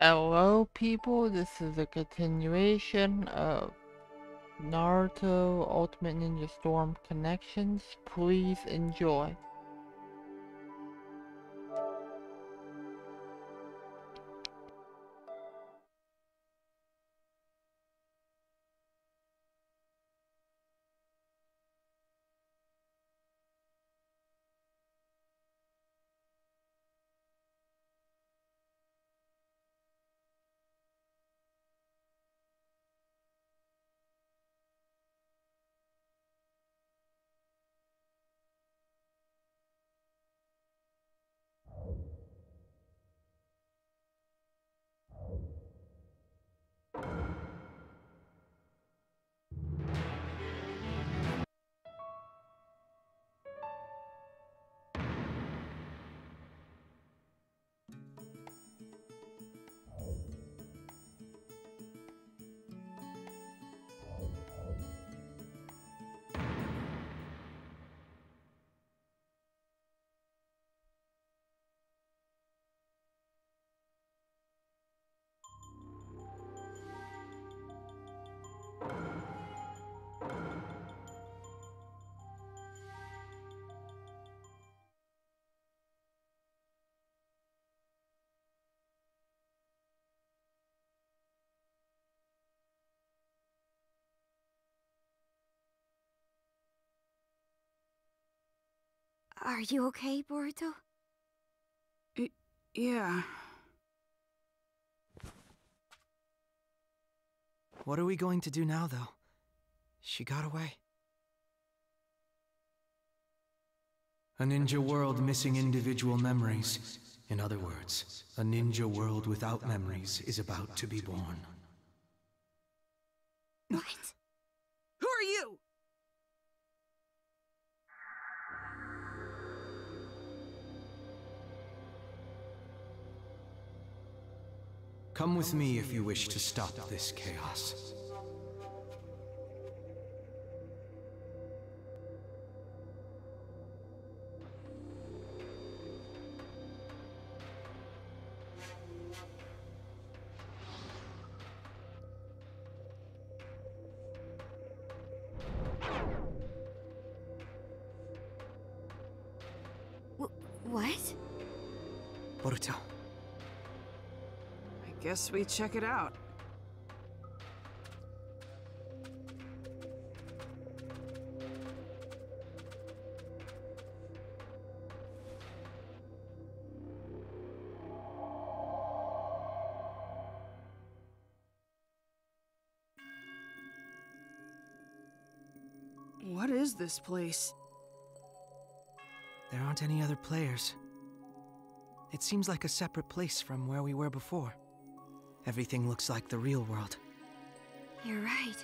Hello people, this is a continuation of Naruto Ultimate Ninja Storm Connections. Please enjoy. Are you okay, Boruto? Yeah. What are we going to do now, though? She got away. A ninja world missing individual memories. In other words, a ninja world without memories is about to be born. What? Come with me if you wish to stop this chaos. W what? Boruto, guess we check it out. What is this place? there aren't any other players. It seems like a separate place from where we were before. Everything looks like the real world. You're right.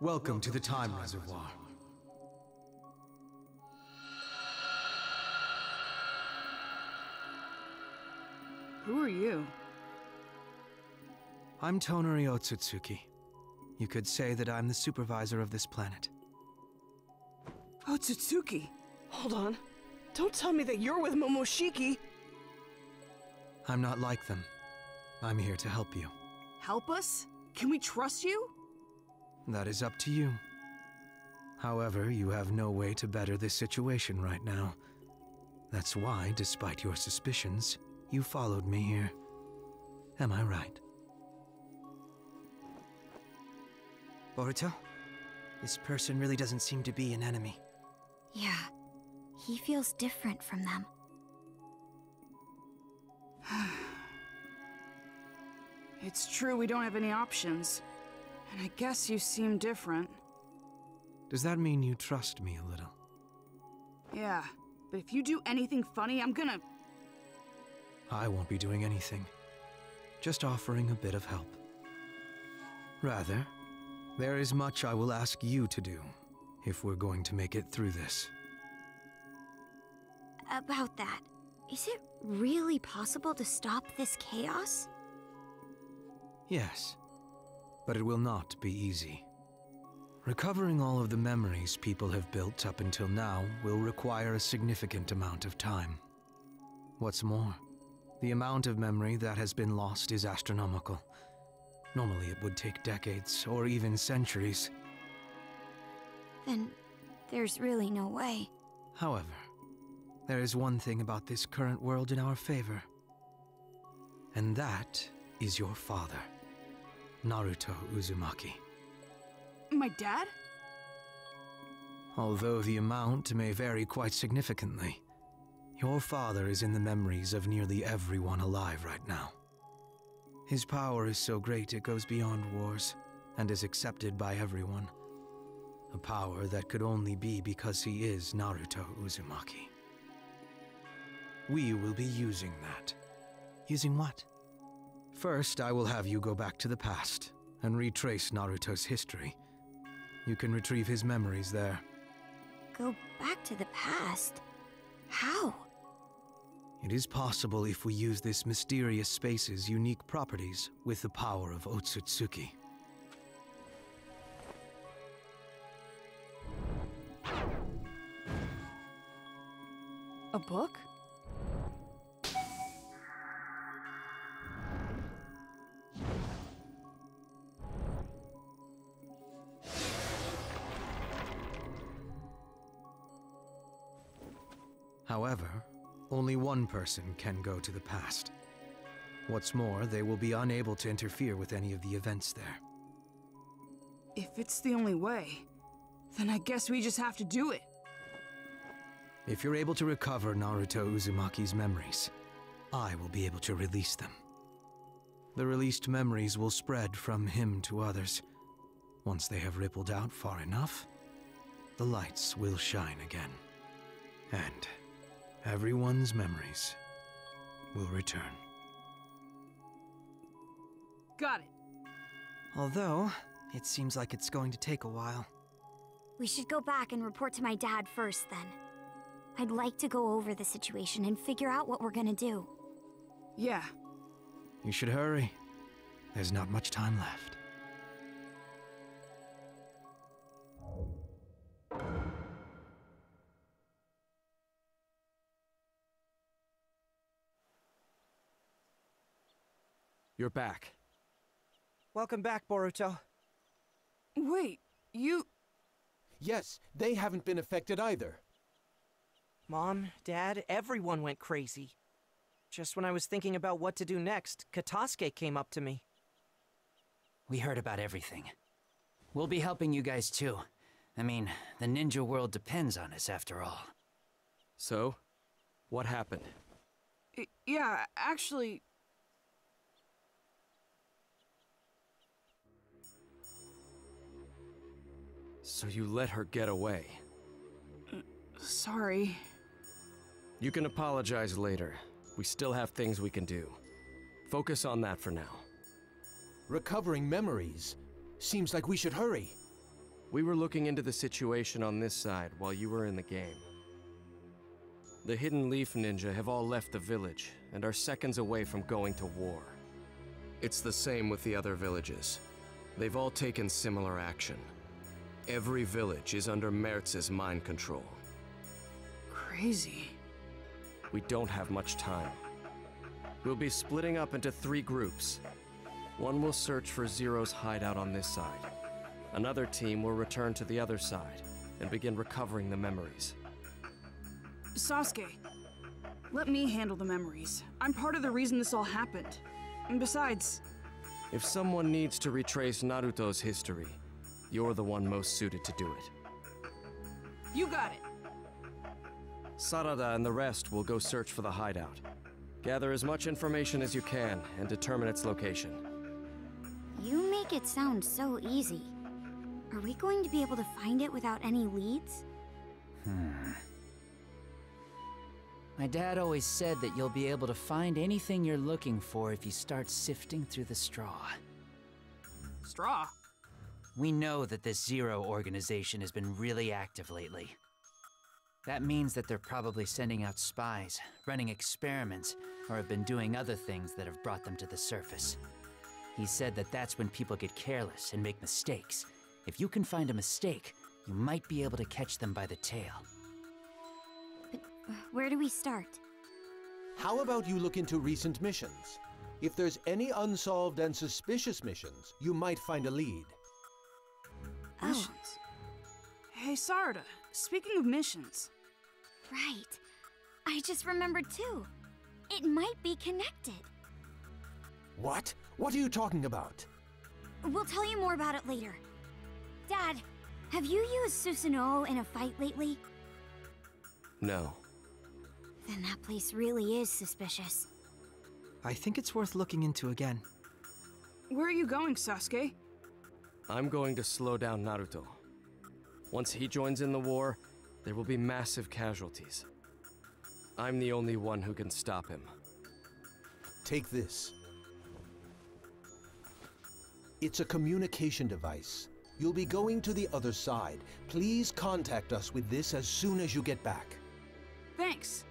Welcome to the Time Reservoir. Who are you? I'm Tonari Otsutsuki. You could say that I'm the supervisor of this planet. Otsutsuki. Hold on. Don't tell me that you're with Momoshiki. I'm not like them. I'm here to help you. Help us? Can we trust you? That is up to you. However, you have no way to better this situation right now. That's why, despite your suspicions, you followed me here. Am I right? Boruto? This person really doesn't seem to be an enemy. Yeah. He feels different from them. It's true we don't have any options. And I guess you seem different. Does that mean you trust me a little? Yeah, but if you do anything funny, I'm gonna... I won't be doing anything. Just offering a bit of help. Rather, there is much I will ask you to do if we're going to make it through this. About that, is it really possible to stop this chaos? Yes, but it will not be easy. Recovering all of the memories people have built up until now will require a significant amount of time. What's more, The amount of memory that has been lost is astronomical. Normally, it would take decades or even centuries. Then there's really no way. However, there is one thing about this current world in our favor. And that is your father, Naruto Uzumaki. My dad? Although the amount may vary quite significantly, your father is in the memories of nearly everyone alive right now. His power is so great it goes beyond wars and is accepted by everyone. A power that could only be because he is Naruto Uzumaki. We will be using that. Using what? First, I will have you go back to the past and retrace Naruto's history. You can retrieve his memories there. Go back to the past? How? It is possible if we use this mysterious space's unique properties with the power of Otsutsuki. A book? However, only one person can go to the past. What's more, they will be unable to interfere with any of the events there. If it's the only way, then I guess we just have to do it. If you're able to recover Naruto Uzumaki's memories, I will be able to release them. The released memories will spread from him to others. Once they have rippled out far enough, the lights will shine again. And everyone's memories will return. Got it. Although, it seems like it's going to take a while. We should go back and report to my dad first, then. I'd like to go over the situation and figure out what we're gonna do. Yeah. You should hurry. There's not much time left. You're back. Welcome back, Boruto. Wait, you. Yes, they haven't been affected either. Mom, Dad, everyone went crazy. Just when I was thinking about what to do next, Katasuke came up to me. We heard about everything. We'll be helping you guys too. I mean, the ninja world depends on us after all. So, what happened? y- Yeah, actually. So you let her get away. Sorry. You can apologize later. We still have things we can do. Focus on that for now. Recovering memories. Seems like we should hurry. We were looking into the situation on this side while you were in the game. The Hidden Leaf Ninja have all left the village and are seconds away from going to war. It's the same with the other villages. They've all taken similar action. Every village is under Mertz's mind control. Crazy. We don't have much time. We'll be splitting up into three groups. One will search for Zero's hideout on this side. Another team will return to the other side and begin recovering the memories. Sasuke, let me handle the memories. I'm part of the reason this all happened. And besides, If someone needs to retrace Naruto's history, you're the one most suited to do it. you got it. Sarada and the rest will go search for the hideout. Gather as much information as you can and determine its location. You make it sound so easy. Are we going to be able to find it without any leads? Hmm. My dad always said that you'll be able to find anything you're looking for if you start sifting through the straw. Straw. We know that this Zero organization has been really active lately. That means that they're probably sending out spies, running experiments, or have been doing other things that have brought them to the surface. He said that that's when people get careless and make mistakes. If you can find a mistake, you might be able to catch them by the tail. But uh, where do we start? How about you look into recent missions? If there's any unsolved and suspicious missions, you might find a lead. Oh, Missions. Hey, Sarada, speaking of missions, right. I just remembered too. It might be connected. What? What are you talking about? We'll tell you more about it later. Dad, have you used Susanoo in a fight lately? No. Then that place really is suspicious. I think it's worth looking into again. where are you going, Sasuke? I'm going to slow down Naruto. Once he joins in the war, there will be massive casualties. I'm the only one who can stop him. Take this. It's a communication device. You'll be going to the other side. Please contact us with this as soon as you get back. Thanks.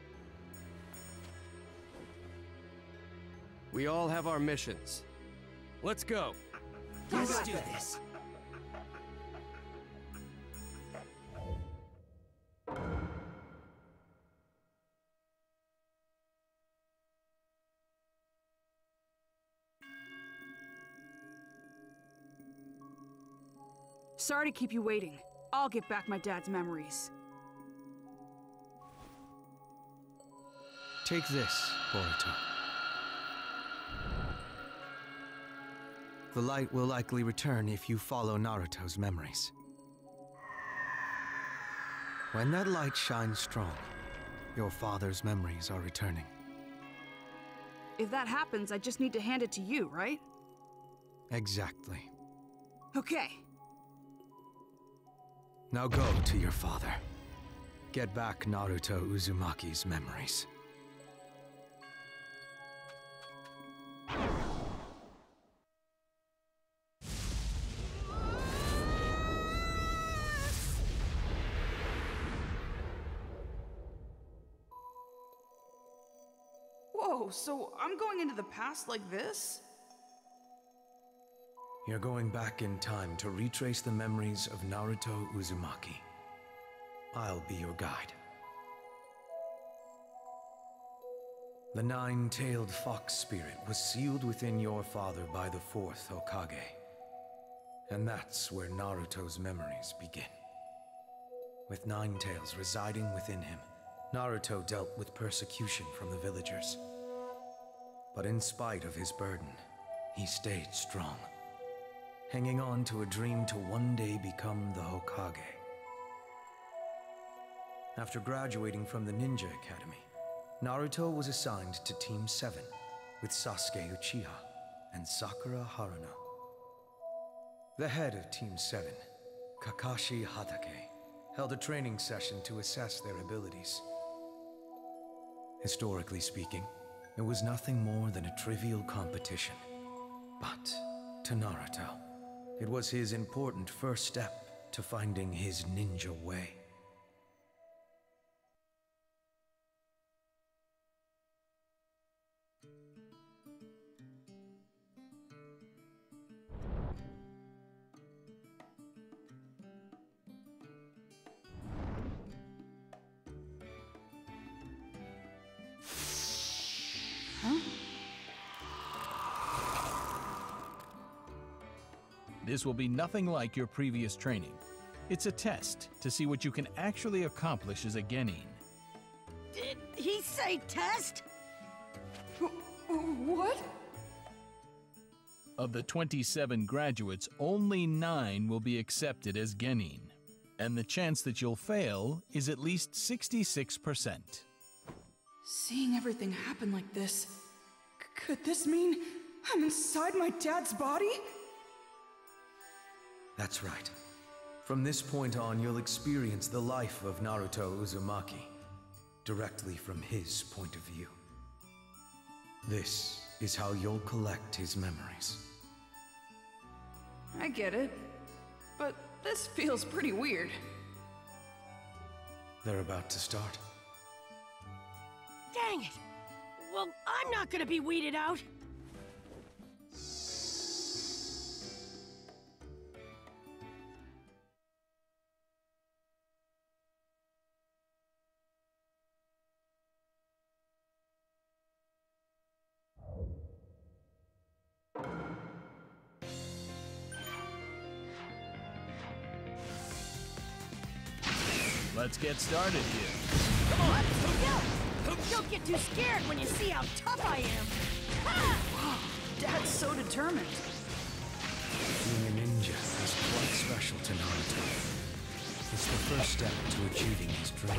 We all have our missions. Let's go! Let's do this. Sorry to keep you waiting. I'll get back my dad's memories. Take this, Boruto. The light will likely return if you follow Naruto's memories. When that light shines strong, your father's memories are returning. If that happens, I just need to hand it to you, right? Exactly. Okay. Now go to your father. Get back Naruto Uzumaki's memories. Whoa, so I'm going into the past like this? You're going back in time to retrace the memories of Naruto Uzumaki. I'll be your guide. The nine-tailed fox spirit was sealed within your father by the fourth Hokage. And that's where Naruto's memories begin. With Nine Tails residing within him, Naruto dealt with persecution from the villagers. But in spite of his burden, he stayed strong, hanging on to a dream to one day become the Hokage. After graduating from the Ninja Academy, Naruto was assigned to Team 7 with Sasuke Uchiha and Sakura Haruno. The head of Team 7, Kakashi Hatake, held a training session to assess their abilities. Historically speaking, it was nothing more than a trivial competition. But to Naruto, it was his important first step to finding his ninja way. This will be nothing like your previous training. It's a test to see what you can actually accomplish as a Genin. Did he say test? What? Of the 27 graduates, only 9 will be accepted as Genin. And the chance that you'll fail is at least 66%. Seeing everything happen like this, could this mean I'm inside my dad's body? That's right. From this point on, you'll experience the life of Naruto Uzumaki, directly from his point of view. This is how you'll collect his memories. I get it. But this feels pretty weird. They're about to start. Dang it! Well, I'm not gonna be weeded out. Let's get started here. Come on, go! Don't get too scared when you see how tough I am. Ha! Dad's so determined. Being a ninja is quite special to Naruto. It's the first step to achieving his dream.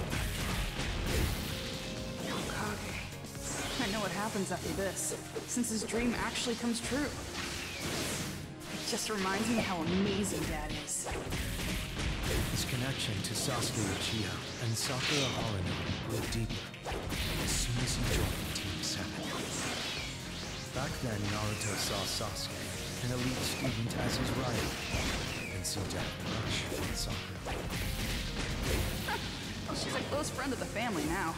Hokage. I know what happens after this, since his dream actually comes true. It just reminds me how amazing Dad is. His connection to Sasuke Uchiha and Sakura Haruno grew deeper as soon as he joined Team 7. Back then, Naruto saw Sasuke, an elite student, as his rival, and seemed to have a crush on Sakura. Well, she's a close friend of the family now.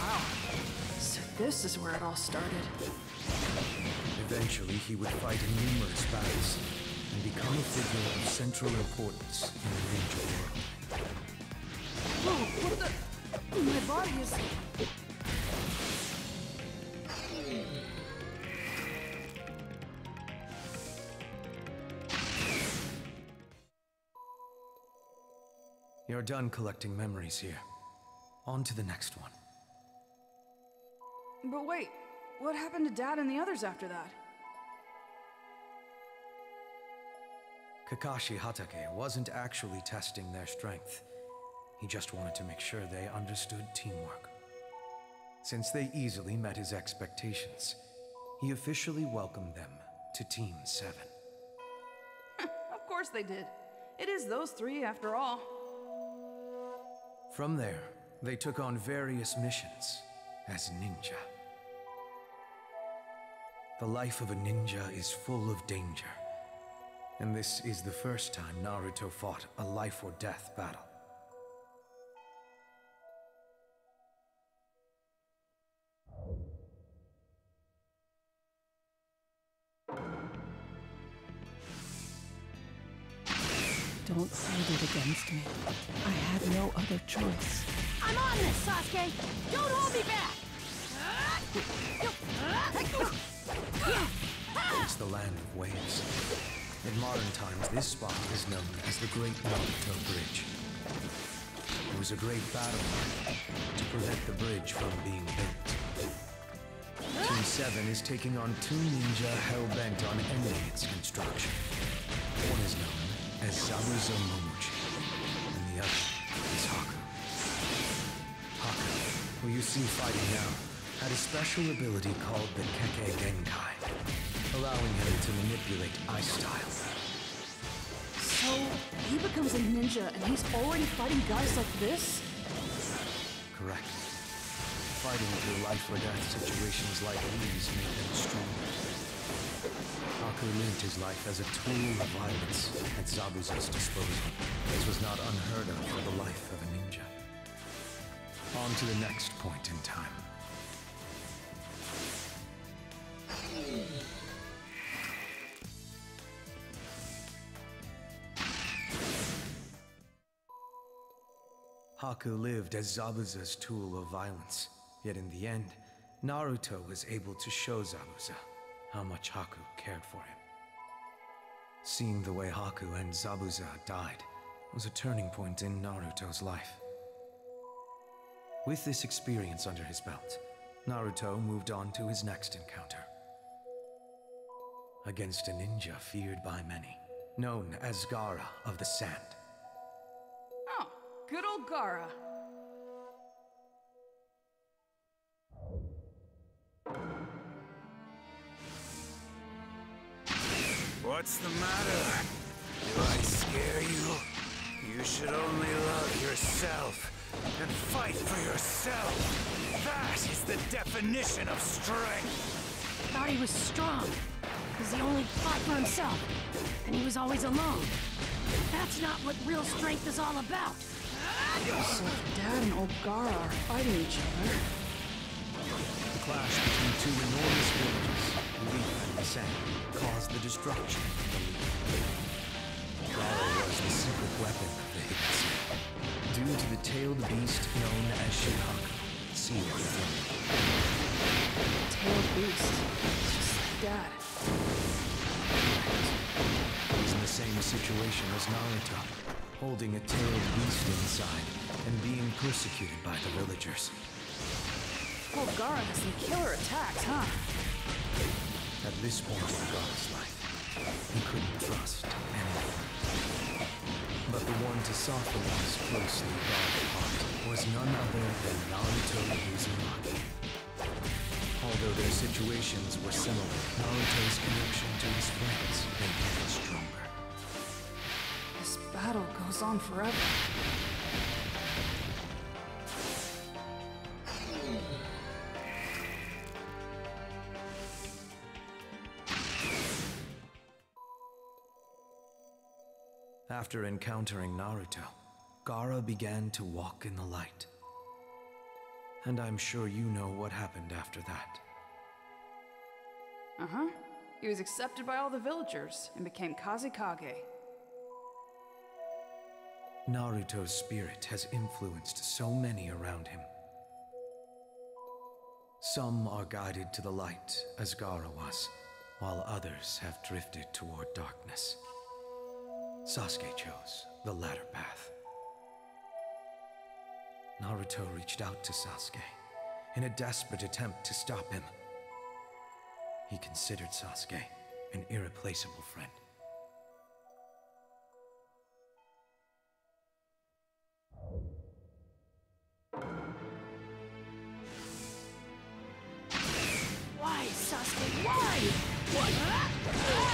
Wow. So this is where it all started. Eventually, he would fight in numerous battles and become a figure of central importance in the ninja world. Whoa, what the? My body is... You're done collecting memories here. On to the next one. But wait, what happened to Dad and the others after that? Kakashi Hatake wasn't actually testing their strength. He just wanted to make sure they understood teamwork. Since they easily met his expectations, he officially welcomed them to Team 7. Of course they did. It is those three, after all. From there, they took on various missions as ninja. The life of a ninja is full of danger, and this is the first time Naruto fought a life or death battle. Don't hold it against me. I have no other choice. I'm on this, Sasuke! Don't hold me back! It's the land of waves. In modern times, this spot is known as the Great Naruto Bridge. It was a great battle to prevent the bridge from being built. Team 7 is taking on two ninja hell-bent on ending its construction. One is known as Zabuza Momochi, and the other is Haku. Haku, who you see fighting now, had a special ability called the Kekkei Genkai, allowing him to manipulate ice style. So, he becomes a ninja and he's already fighting guys like this? Correct. Fighting through life or death situations like these make them stronger. Haku lived his life as a tool of violence at Zabuza's disposal. This was not unheard of for the life of a ninja. On to the next point in time. Haku lived as Zabuza's tool of violence. Yet in the end, Naruto was able to show Zabuza how much Haku cared for him. Seeing the way Haku and Zabuza died was a turning point in Naruto's life. With this experience under his belt, Naruto moved on to his next encounter. Against a ninja feared by many, known as Gaara of the Sand. Good old Gaara. What's the matter? Do I scare you? You should only love yourself and fight for yourself. That is the definition of strength. Thought he was strong. Because he only fought for himself. And he was always alone. That's not what real strength is all about. So Dad and old Gaara are fighting each other. The clash between two enormous villages, Leaf and the Sand, caused the destruction of the Leaf. Gaara was the secret weapon of the Hidden due to the tailed beast known as Shukaku, sealed within it. Tailed beast. It's just like Dad. It was in the same situation as Naruto, holding a tailed beast inside and being persecuted by the villagers. Oh, Gaara has some killer attacks, huh? At this point in Gaara's life, he couldn't trust anyone. But the one to soften his closely guarded heart was none other than Naruto Uzumaki. Although their situations were similar, Naruto's connection to his friends made him stronger. This battle goes on forever. After encountering Naruto, Gaara began to walk in the light. And I'm sure you know what happened after that. Uh huh. He was accepted by all the villagers and became Kazekage. Naruto's spirit has influenced so many around him. Some are guided to the light, as Gaara was, while others have drifted toward darkness. Sasuke chose the latter path. Naruto reached out to Sasuke in a desperate attempt to stop him. He considered Sasuke an irreplaceable friend. Why, Sasuke? Why? What?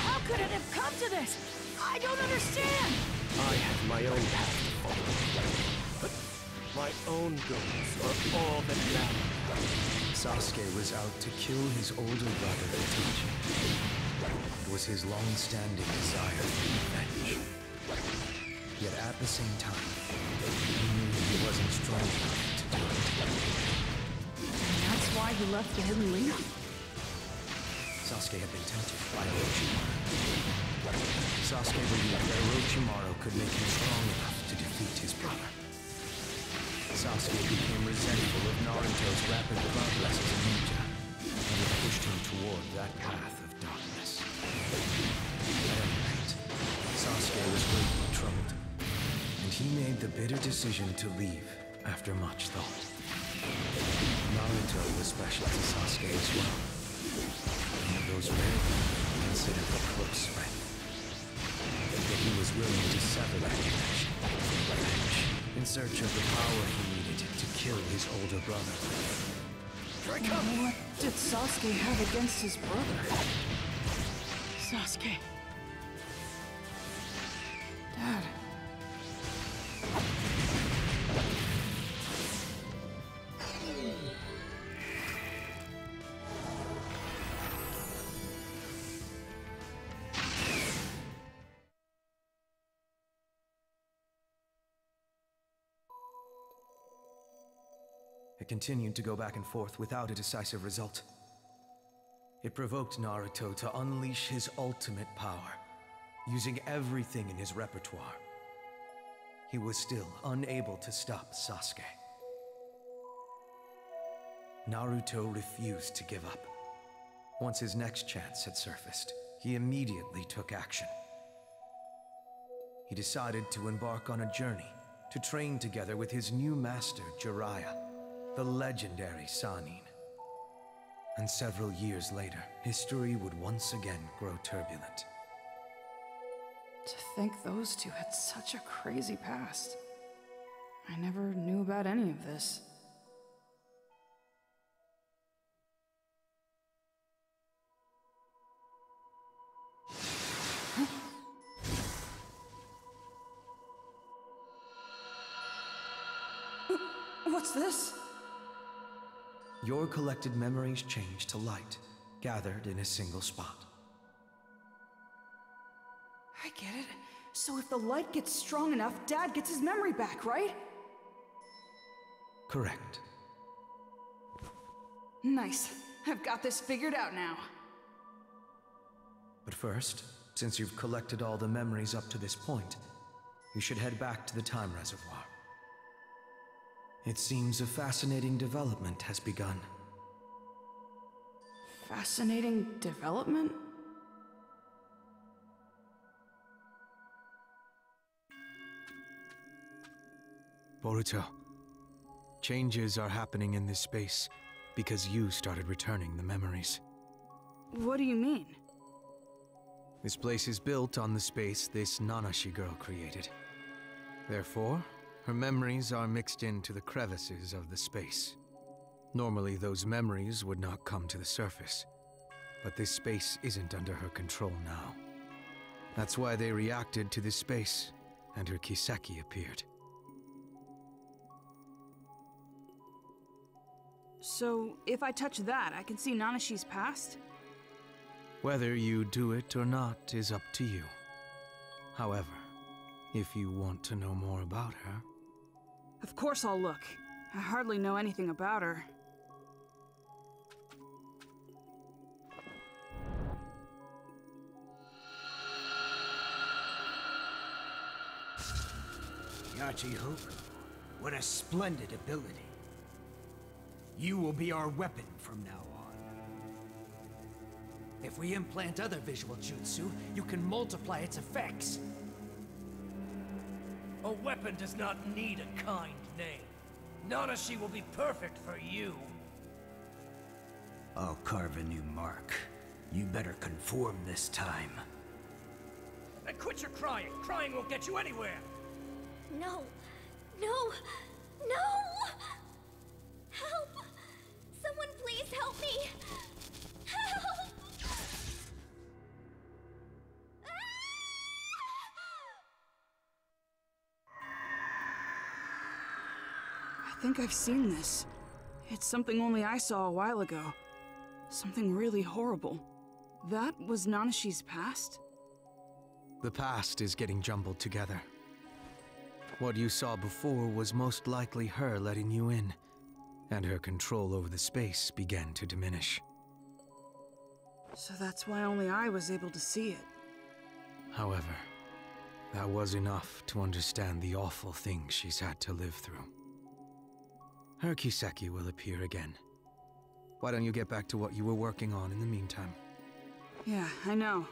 How could it have come to this? I don't understand. I have my own path to follow. But my own goals are all that matter. Sasuke was out to kill his older brother Itachi. It was his long-standing desire for revenge. Yet at the same time, he knew he wasn't strong enough to do it. And that's why he left the Hidden Leaf. Sasuke had been tempted by Orochimaru. Sasuke believed that Orochimaru could make him strong enough to defeat his brother. Sasuke became resentful of Naruto's rapid progress as a ninja, and it pushed him toward that path of darkness. At any rate, Sasuke was greatly troubled, and he made the bitter decision to leave after much thought. Naruto was special to Sasuke as well. Those rare people considered a close friend. Yet he was willing to sever that connection for revenge, in search of the power he needed to kill his older brother. What did Sasuke have against his brother? Sasuke. Dad. It continued to go back and forth without a decisive result. It provoked Naruto to unleash his ultimate power, using everything in his repertoire. He was still unable to stop Sasuke. Naruto refused to give up. Once his next chance had surfaced, he immediately took action. He decided to embark on a journey to train together with his new master, Jiraiya, the legendary Sannin. And several years later, history would once again grow turbulent. To think those two had such a crazy past. I never knew about any of this. What's this? Your collected memories change to light, gathered in a single spot. I get it. So if the light gets strong enough, Dad gets his memory back, right? Correct. Nice. I've got this figured out now. But first, since you've collected all the memories up to this point, you should head back to the time reservoir. It seems a fascinating development has begun. Fascinating development? Boruto, changes are happening in this space because you started returning the memories. What do you mean? This place is built on the space this Nanashi girl created. Therefore, her memories are mixed into the crevices of the space. Normally, those memories would not come to the surface, but this space isn't under her control now. That's why they reacted to this space, and her Kiseki appeared. So, if I touch that, I can see Nanashi's past? Whether you do it or not is up to you. However, if you want to know more about her... Of course I'll look. I hardly know anything about her. Yachi Hope, what a splendid ability. You will be our weapon from now on. If we implant other visual jutsu, you can multiply its effects. A weapon does not need a kind name. Nanashi will be perfect for you. I'll carve a new mark. You better conform this time. And quit your crying. Crying won't get you anywhere. No. No. No! Help! Someone please help me! Think I've seen this. It's something only I saw a while ago. Something really horrible. That was Nanashi's past? The past is getting jumbled together. What you saw before was most likely her letting you in, and her control over the space began to diminish. So that's why only I was able to see it. However, that was enough to understand the awful things she's had to live through. Her Kiseki will appear again. Why don't you get back to what you were working on in the meantime? Yeah, I know.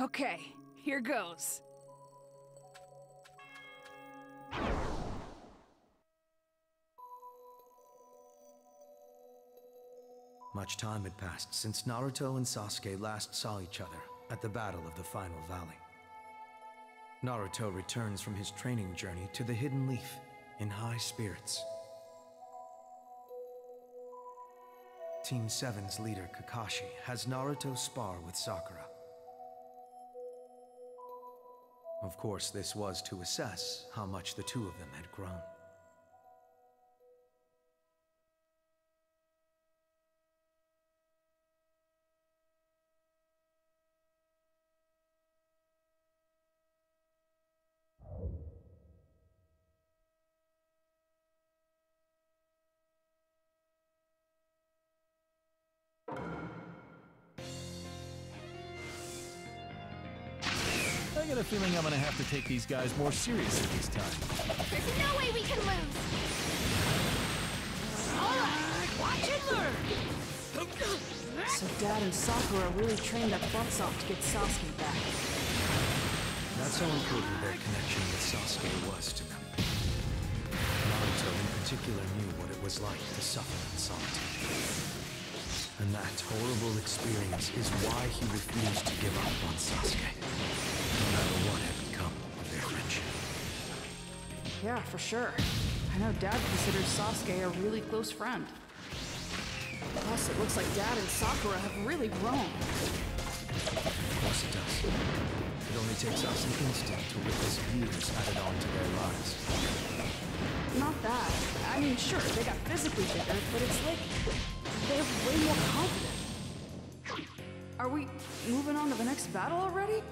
Okay, here goes. Much time had passed since Naruto and Sasuke last saw each other at the Battle of the Final Valley. Naruto returns from his training journey to the Hidden Leaf in high spirits. Team 7's leader Kakashi has Naruto spar with Sakura. Of course, this was to assess how much the two of them had grown. Feeling I'm gonna have to take these guys more seriously this time. There's no way we can lose! Alright, watch and learn! So Dad and Sakura really trained their butts off to get Sasuke back. That's how important their connection with Sasuke was to them. Naruto in particular knew what it was like to suffer in solitude. And that horrible experience is why he refused to give up on Sasuke, Yeah, for sure. I know Dad considers Sasuke a really close friend. Plus, it looks like Dad and Sakura have really grown. Of course it does. It only takes us an instant to witness years added on to their lives. Not that. I mean, sure, they got physically bigger, but it's like they have way more confidence. Are we moving on to the next battle already?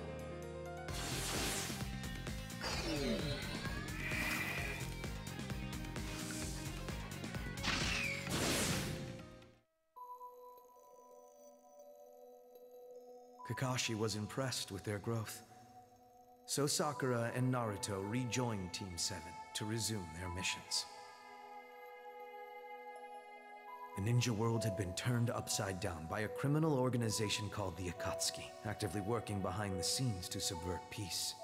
Kakashi was impressed with their growth. So Sakura and Naruto rejoined Team 7 to resume their missions. The ninja world had been turned upside down by a criminal organization called the Akatsuki, actively working behind the scenes to subvert peace.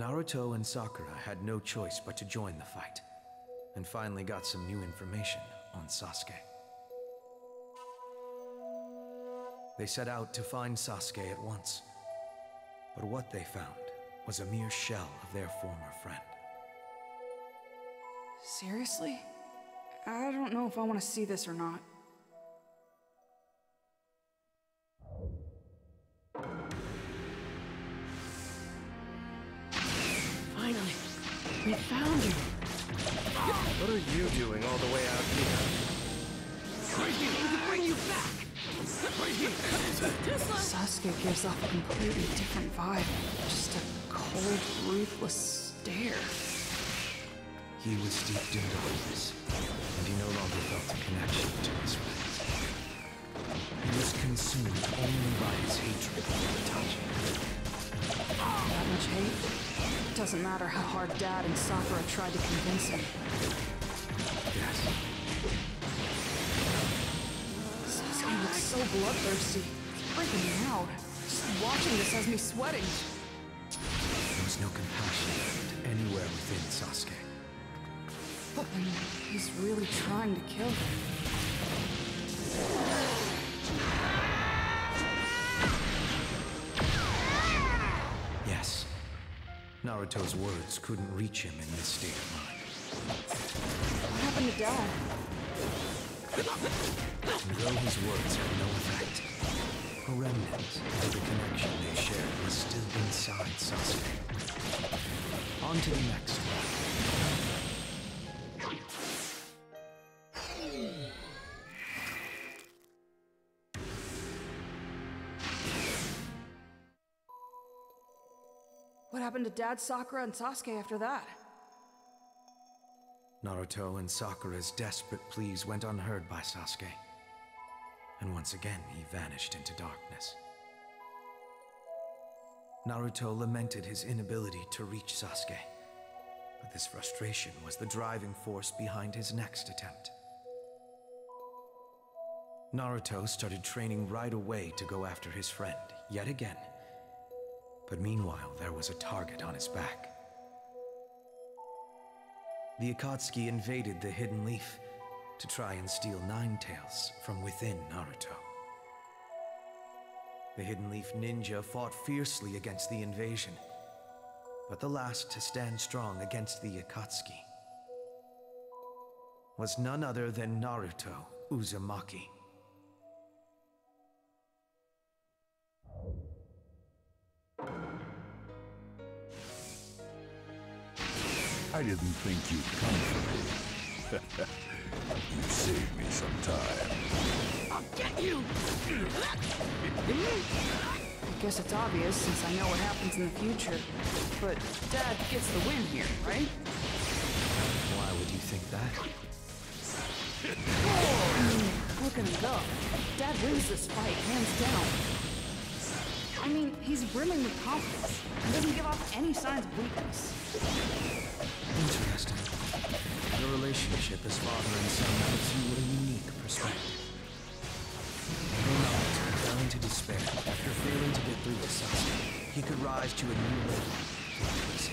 Naruto and Sakura had no choice but to join the fight, and finally got some new information on Sasuke. They set out to find Sasuke at once, but what they found was a mere shell of their former friend. Seriously? I don't know if I want to see this or not. Finally, we found you. What are you doing all the way out here? Right here, to bring you back. Sasuke gives off a completely different vibe. Just a cold, ruthless stare. He was steeped in darkness, and he no longer felt a connection to his friends. He was consumed only by his hatred for Itachi. That much hate? Doesn't matter how hard Dad and Sakura tried to convince him. Yes. So bloodthirsty. Freaking me out. Just watching this has me sweating. There was no compassion left anywhere within Sasuke. And he's really trying to kill him. Yes. Naruto's words couldn't reach him in this state of mind. What happened to Dad? And though his words had no effect, a remnant of the connection they shared was still inside Sasuke. On to the next one. What happened to Dad, Sakura, and Sasuke after that? Naruto and Sakura's desperate pleas went unheard by Sasuke. And once again, he vanished into darkness. Naruto lamented his inability to reach Sasuke, but this frustration was the driving force behind his next attempt. Naruto started training right away to go after his friend, yet again. But meanwhile, there was a target on his back. The Akatsuki invaded the Hidden Leaf to try and steal Nine Tails from within Naruto. The Hidden Leaf ninja fought fiercely against the invasion, but the last to stand strong against the Akatsuki was none other than Naruto Uzumaki. I didn't think you'd come for me. you saved me some time. I'll get you. I guess it's obvious since I know what happens in the future. But Dad gets the win here, right? Why would you think that? I mean, look at him go. Dad wins this fight, hands down. I mean, he's brimming with confidence and doesn't give off any signs of weakness. Interesting. Your relationship as father and son gives you a unique perspective. Naruto fell into despair after failing to get through to Sasuke, he could rise to a new level to.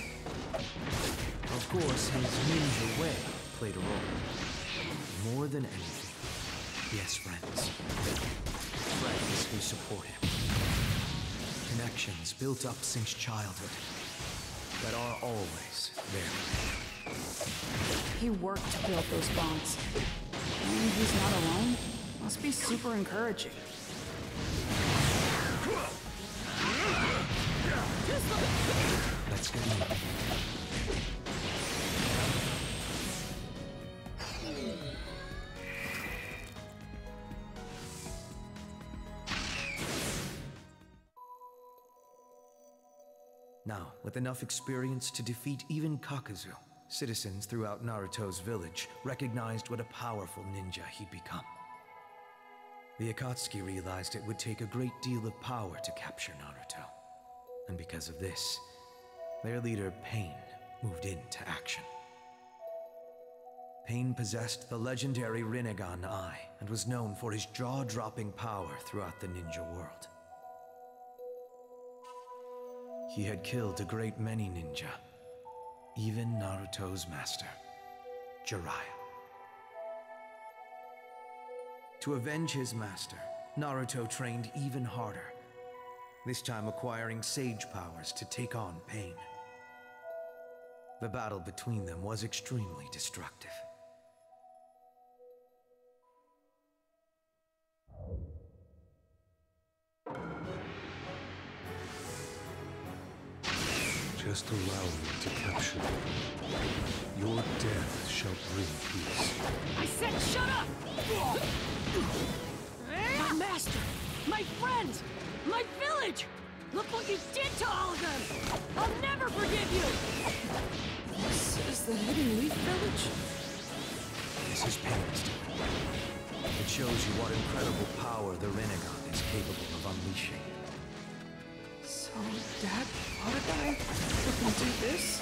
Of course, his ninja way played a role. More than anything, has friends. Friends who support him. Connections built up since childhood that are always there. He worked to build those bonds. And he's not alone. Must be super encouraging. Let's get moving. Now, with enough experience to defeat even Kakuzu, citizens throughout Naruto's village recognized what a powerful ninja he'd become. The Akatsuki realized it would take a great deal of power to capture Naruto. And because of this, their leader, Pain, moved into action. Pain possessed the legendary Rinnegan Eye and was known for his jaw-dropping power throughout the ninja world. He had killed a great many ninja, even Naruto's master, Jiraiya. To avenge his master, Naruto trained even harder, this time acquiring sage powers to take on Pain. The battle between them was extremely destructive. Just allow me to capture you. Your death shall bring peace. I said shut up! My master! My friends! My village! Look what you did to all of them! I'll never forgive you! This is the Hidden Leaf Village? This is Pain's. It shows you what incredible power the Rinnegan is capable of unleashing. Dad a guy who can do this?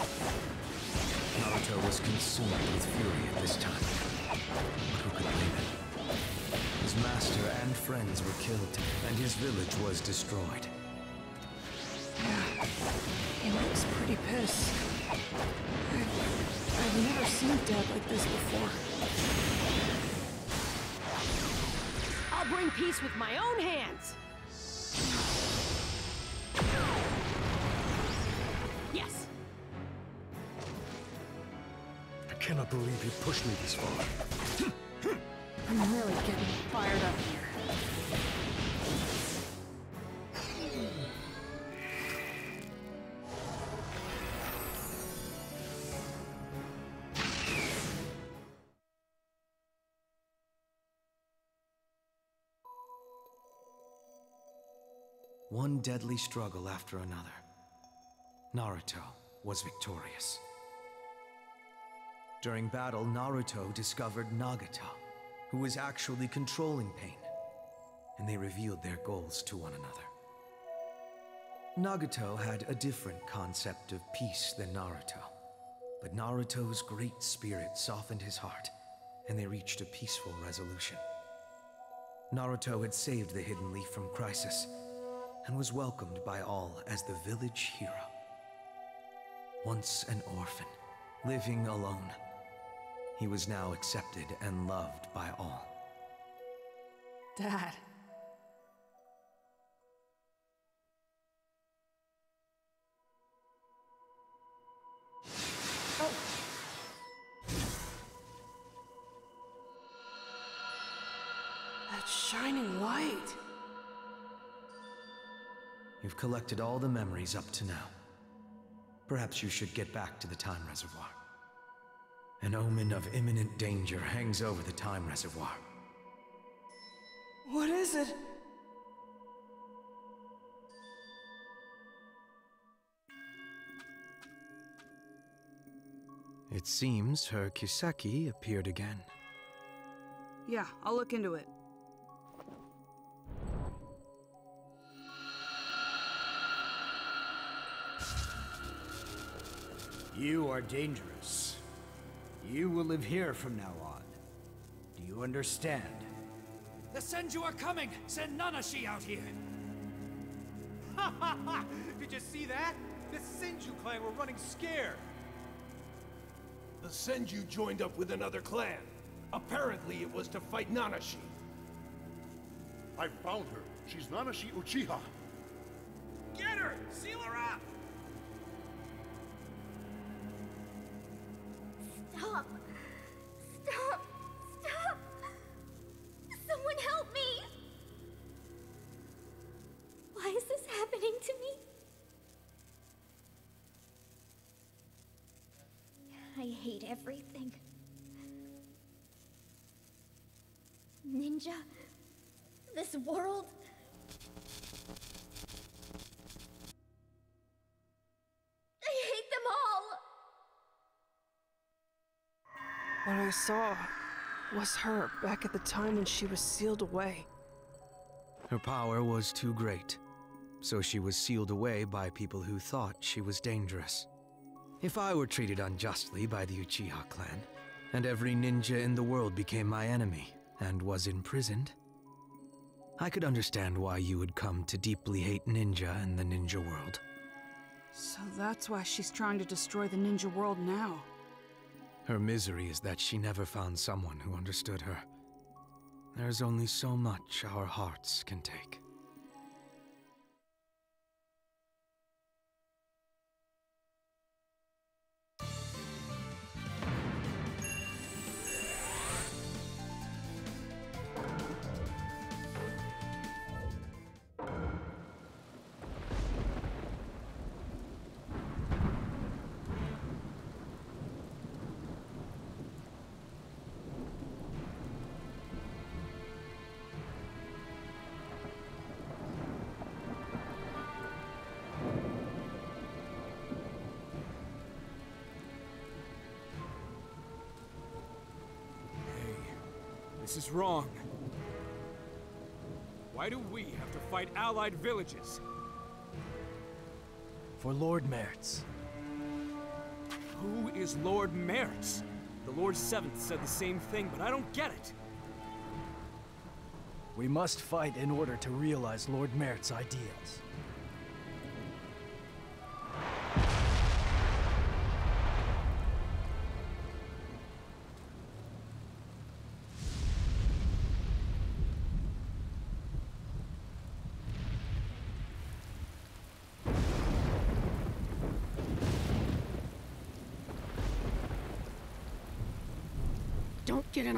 Naruto was consumed with fury at this time. But who could blame him? His master and friends were killed, and his village was destroyed. Yeah, he looks pretty pissed. I've, I've never seen Dad like this before. I'll bring peace with my own hands! Cannot believe you pushed me this far. I'm really getting fired up here. One deadly struggle after another. Naruto was victorious. During battle, Naruto discovered Nagato, who was actually controlling pain, and they revealed their goals to one another. Nagato had a different concept of peace than Naruto, but Naruto's great spirit softened his heart, and they reached a peaceful resolution. Naruto had saved the Hidden Leaf from crisis, and was welcomed by all as the village hero. Once an orphan, living alone, he was now accepted and loved by all. Dad. Oh. That shining light. You've collected all the memories up to now. Perhaps you should get back to the Time Reservoir. An omen of imminent danger hangs over the Time Reservoir. What is it? It seems her Kiseki appeared again. Yeah, I'll look into it. You are dangerous. You will live here from now on. Do you understand? The Senju are coming! Send Nanashi out here! Ha ha ha! Did you see that? The Senju clan were running scared. The Senju joined up with another clan. Apparently it was to fight Nanashi. I found her. She's Nanashi Uchiha. Get her! Seal her up! Stop! Stop! Stop! Someone help me! Why is this happening to me? I hate everything. Ninja? This world? I hate them all! What I saw was her back at the time when she was sealed away. Her power was too great, so she was sealed away by people who thought she was dangerous. If I were treated unjustly by the Uchiha clan, and every ninja in the world became my enemy and was imprisoned, I could understand why you would come to deeply hate ninja and the ninja world. So that's why she's trying to destroy the ninja world now. Her misery is that she never found someone who understood her. There's only so much our hearts can take. This is wrong. Why do we have to fight allied villages? For Lord Mertz. Who is Lord Mertz? The Lord Seventh said the same thing, but I don't get it. We must fight in order to realize Lord Mertz's ideals.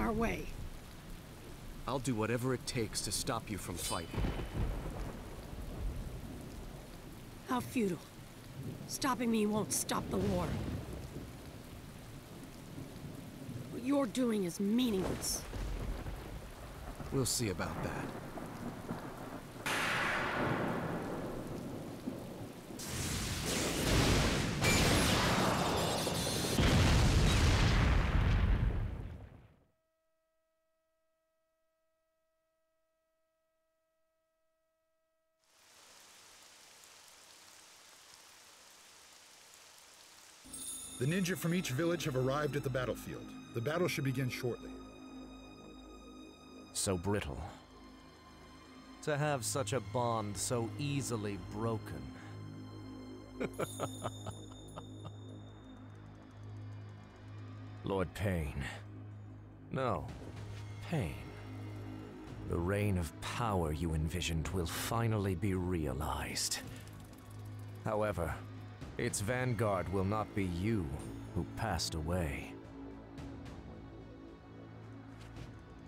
Our way. I'll do whatever it takes to stop you from fighting. How futile. Stopping me won't stop the war. What you're doing is meaningless. We'll see about that. The ninja from each village have arrived at the battlefield. The battle should begin shortly. So brittle. To have such a bond so easily broken. Lord Pain. No, Pain. The reign of power you envisioned will finally be realized. However, its vanguard will not be you who passed away,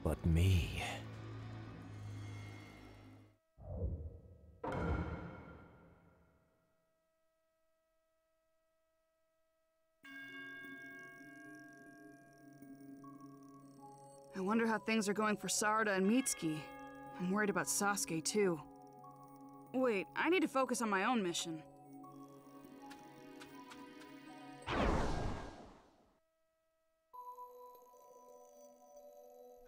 but me. I wonder how things are going for Sarada and Mitsuki. I'm worried about Sasuke, too. Wait, I need to focus on my own mission.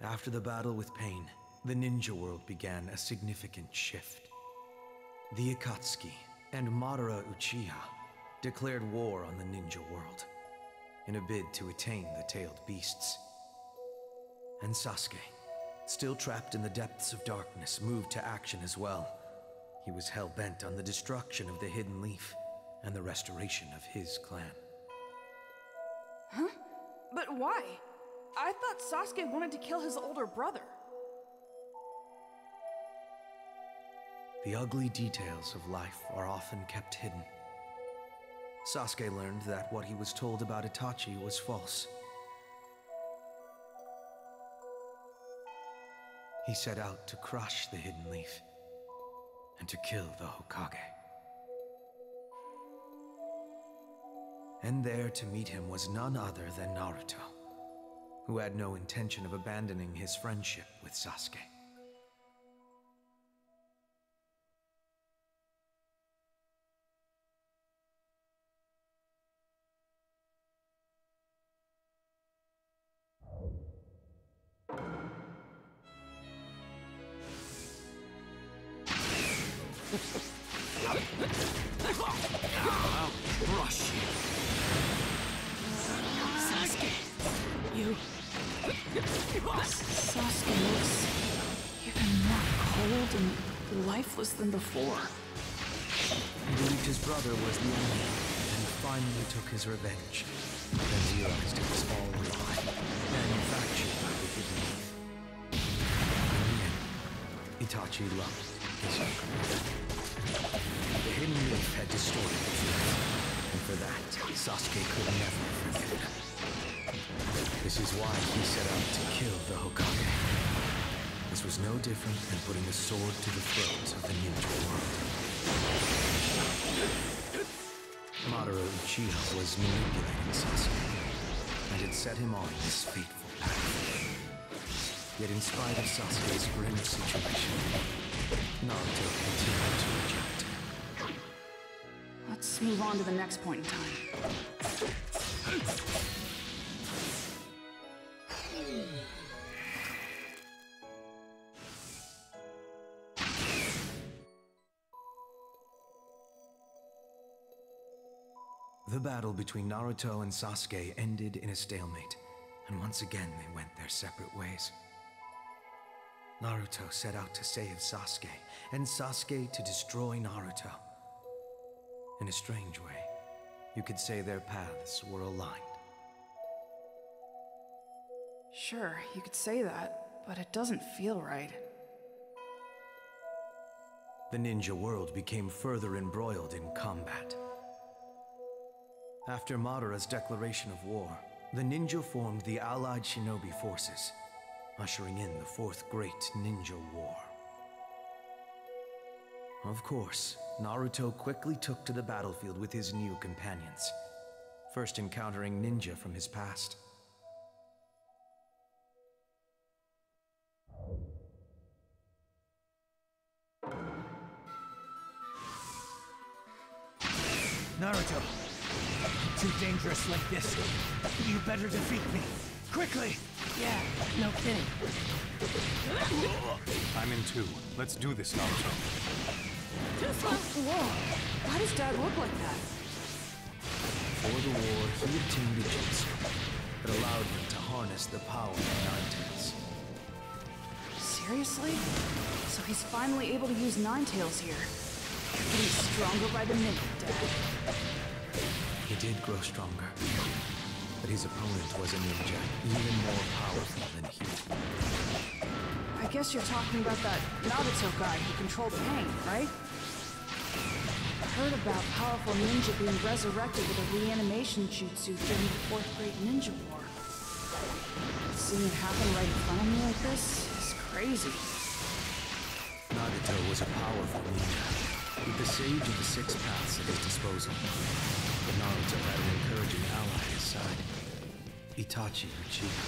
After the battle with Pain, the ninja world began a significant shift. The Akatsuki and Madara Uchiha declared war on the ninja world in a bid to attain the tailed beasts. And Sasuke, still trapped in the depths of darkness, moved to action as well. He was hell bent on the destruction of the Hidden Leaf and the restoration of his clan. Huh? But why? I thought Sasuke wanted to kill his older brother. The ugly details of life are often kept hidden. Sasuke learned that what he was told about Itachi was false. He set out to crush the Hidden Leaf and to kill the Hokage. And there to meet him was none other than Naruto, who had no intention of abandoning his friendship with Sasuke. Sasuke looks even more cold and lifeless than before. He believed his brother was the enemy, and finally took his revenge. Then realized it was all a lie, manufactured by the Hidden. In Itachi loved his younger. The Hidden Leaf had distorted the truth, and for that, Sasuke could never forgive him. This is why he set out to kill the Hokage. This was no different than putting the sword to the throat of the ninja world. Madara Uchiha was manipulating Sasuke, and had set him on this fateful path. Yet in spite of Sasuke's grim situation, Naruto continued to reject him. Let's move on to the next point in time. The battle between Naruto and Sasuke ended in a stalemate, and once again they went their separate ways. Naruto set out to save Sasuke, and Sasuke to destroy Naruto. In a strange way, you could say their paths were aligned. Sure, you could say that, but it doesn't feel right. The ninja world became further embroiled in combat. After Madara's declaration of war, the ninja formed the Allied Shinobi forces, ushering in the Fourth Great Ninja War. Of course, Naruto quickly took to the battlefield with his new companions, first encountering ninja from his past. Naruto, too dangerous like this. You better defeat me. Quickly! Yeah, no kidding. I'm in two. Let's do this, Naruto. Whoa! Why does Dad look like that? Before the war, he obtained a jutsu that allowed him to harness the power of Nine Tails. Seriously? So he's finally able to use Nine Tails here. Getting stronger by the minute, Dad. He did grow stronger, but his opponent was a ninja, even more powerful than he. I guess you're talking about that Nagato guy who controlled pain, right? I heard about powerful ninja being resurrected with a reanimation jutsu during the Fourth Great Ninja War. Seeing it happen right in front of me like this is crazy. Nagato was a powerful ninja, with the Sage of the Six Paths at his disposal. Naruto had an encouraging ally at his side, Itachi Uchiha.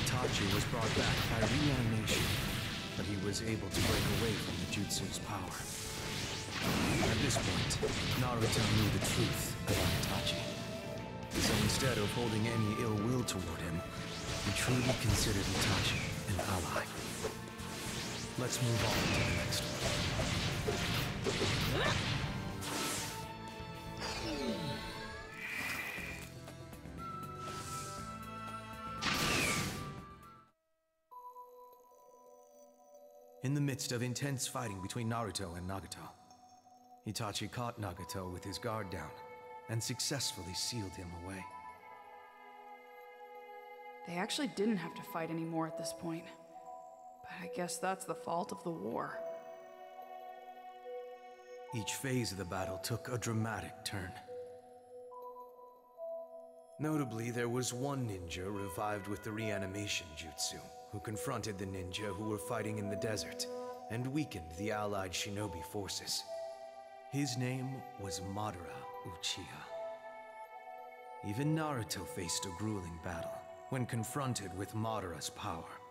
Itachi was brought back by reanimation, but he was able to break away from the jutsu's power. At this point, Naruto knew the truth about Itachi. So instead of holding any ill will toward him, he truly considered Itachi an ally. Let's move on to the next one. In the midst of intense fighting between Naruto and Nagato, Itachi caught Nagato with his guard down and successfully sealed him away. They actually didn't have to fight anymore at this point. But I guess that's the fault of the war. Each phase of the battle took a dramatic turn. Notably, there was one ninja revived with the reanimation jutsu, who confronted the ninja who were fighting in the desert and weakened the allied shinobi forces. His name was Madara Uchiha. Even Naruto faced a grueling battle when confronted with Madara's power.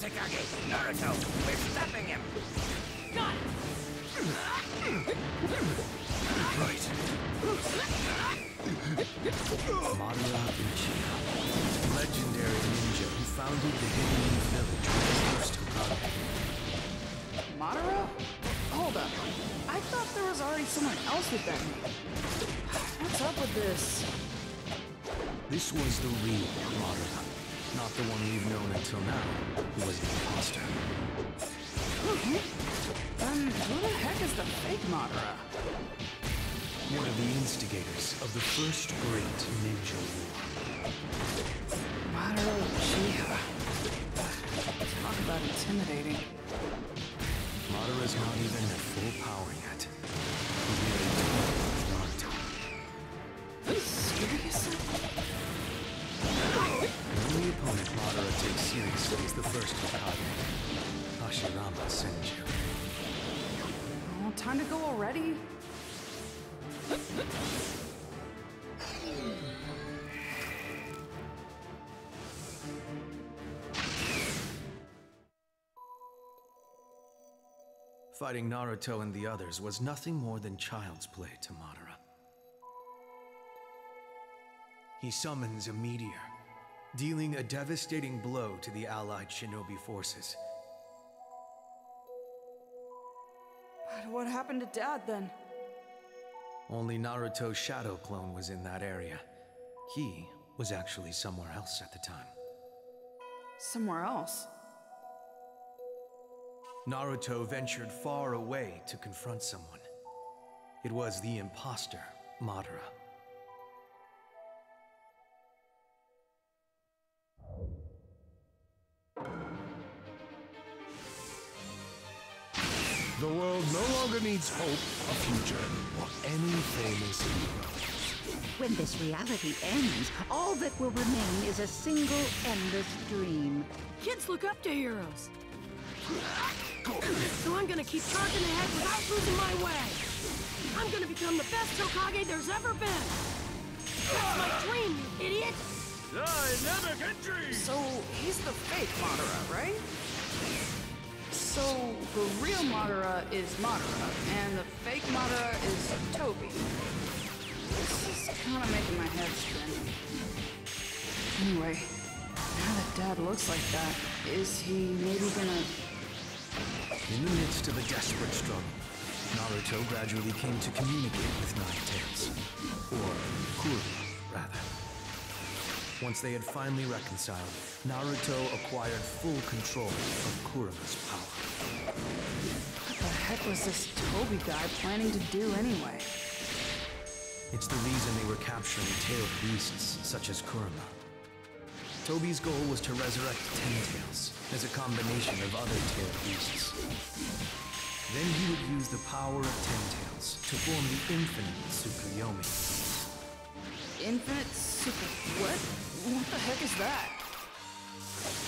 Kazekage, Naruto, we're stopping him! Got it! Right. Madara Uchiha, legendary ninja who founded the Hidden Village with his first Hokage. Madara? Hold up. I thought there was already someone else with that name. What's up with this? This was the real Madara, not the one we've known until now, who was an imposter. Then who the heck is the fake Madara? One of the instigators of the first great ninja war. Madara Uchiha. Talk about intimidating. Madara's not even at full power yet. The first Hashirama Senju. Oh, time to go already? Fighting Naruto and the others was nothing more than child's play to Madara. He summons a meteor, dealing a devastating blow to the allied shinobi forces. But what happened to Dad then? Only Naruto's shadow clone was in that area. He was actually somewhere else at the time. Somewhere else? Naruto ventured far away to confront someone. It was the imposter, Madara. The world no longer needs hope, a future, or any famous hero. When this reality ends, all that will remain is a single endless dream. Kids look up to heroes. So I'm gonna keep charging ahead without losing my way. I'm gonna become the best Hokage there's ever been. That's my dream, you idiot! I never can dream! So he's the fake Madara, right? So the real Madara is Madara, and the fake Madara is Tobi. This is kind of making my head spin. Anyway, now that Dad looks like that, is he maybe gonna... In the midst of a desperate struggle, Naruto gradually came to communicate with Nine Tails. Or Kurama, rather. Once they had finally reconciled, Naruto acquired full control of Kurama's power. What the heck was this Tobi guy planning to do anyway? It's the reason they were capturing tailed beasts such as Kurama. Tobi's goal was to resurrect Ten Tails as a combination of other tailed beasts. Then he would use the power of Ten Tails to form the infinite Tsukuyomi. Infinite super... what? What the heck is that?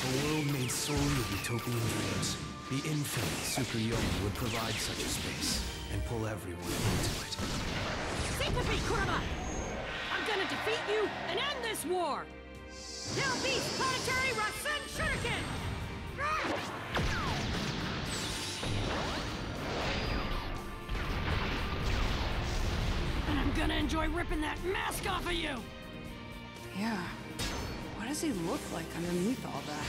A world made solely of utopian dreams. The infinite Tsukuyomi would provide such a space and pull everyone into it. Think of me, Kurama! I'm gonna defeat you and end this war! Tail Beast Planetary Rasen Shuriken! And I'm gonna enjoy ripping that mask off of you! Yeah. What does he look like underneath all that?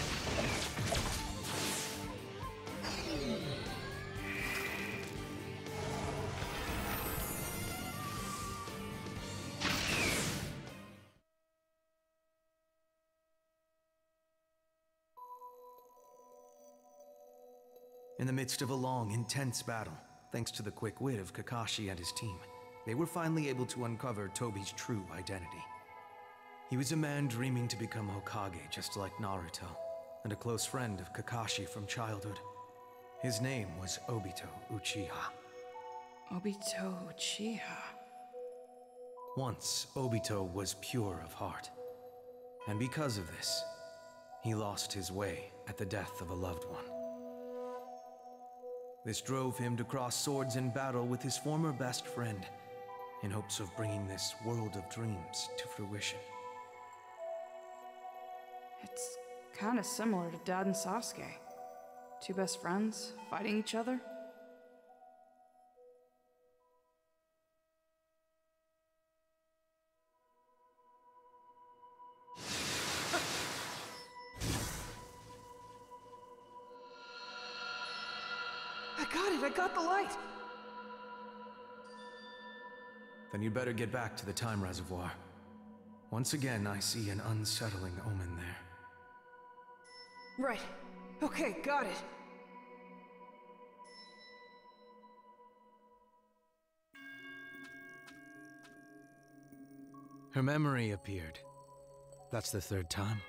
In the midst of a long, intense battle, thanks to the quick wit of Kakashi and his team, they were finally able to uncover Tobi's true identity. He was a man dreaming to become Hokage just like Naruto, and a close friend of Kakashi from childhood. His name was Obito Uchiha. Obito Uchiha. Once, Obito was pure of heart. And because of this, he lost his way at the death of a loved one. This drove him to cross swords in battle with his former best friend, in hopes of bringing this world of dreams to fruition. It's kinda similar to Dad and Sasuke. Two best friends fighting each other. I got it! I got the light! Then you better get back to the time reservoir. Once again, I see an unsettling omen there. Right. Okay, got it. Her memory appeared. That's the third time.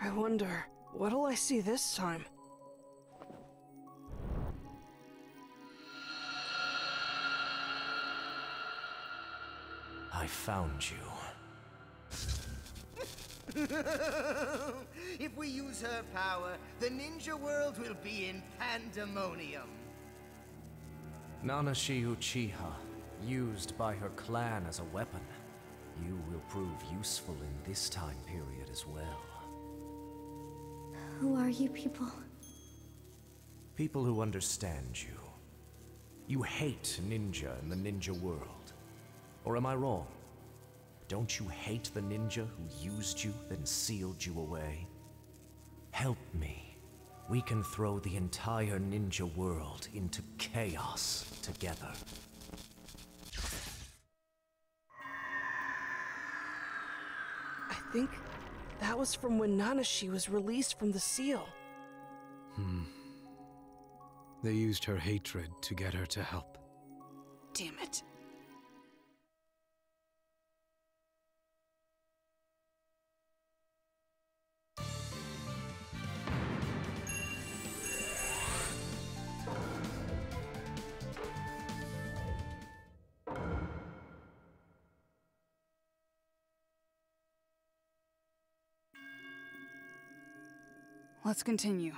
I wonder, what'll I see this time? I found you. if we use her power, the ninja world will be in pandemonium. Nanashi Uchiha, used by her clan as a weapon. You will prove useful in this time period as well. Who are you people? People who understand you. You hate ninja and the ninja world. Or am I wrong? Don't you hate the ninja who used you, then sealed you away? Help me. We can throw the entire ninja world into chaos together. I think that was from when Nanashi was released from the seal. Hmm. They used her hatred to get her to help. Damn it. Let's continue.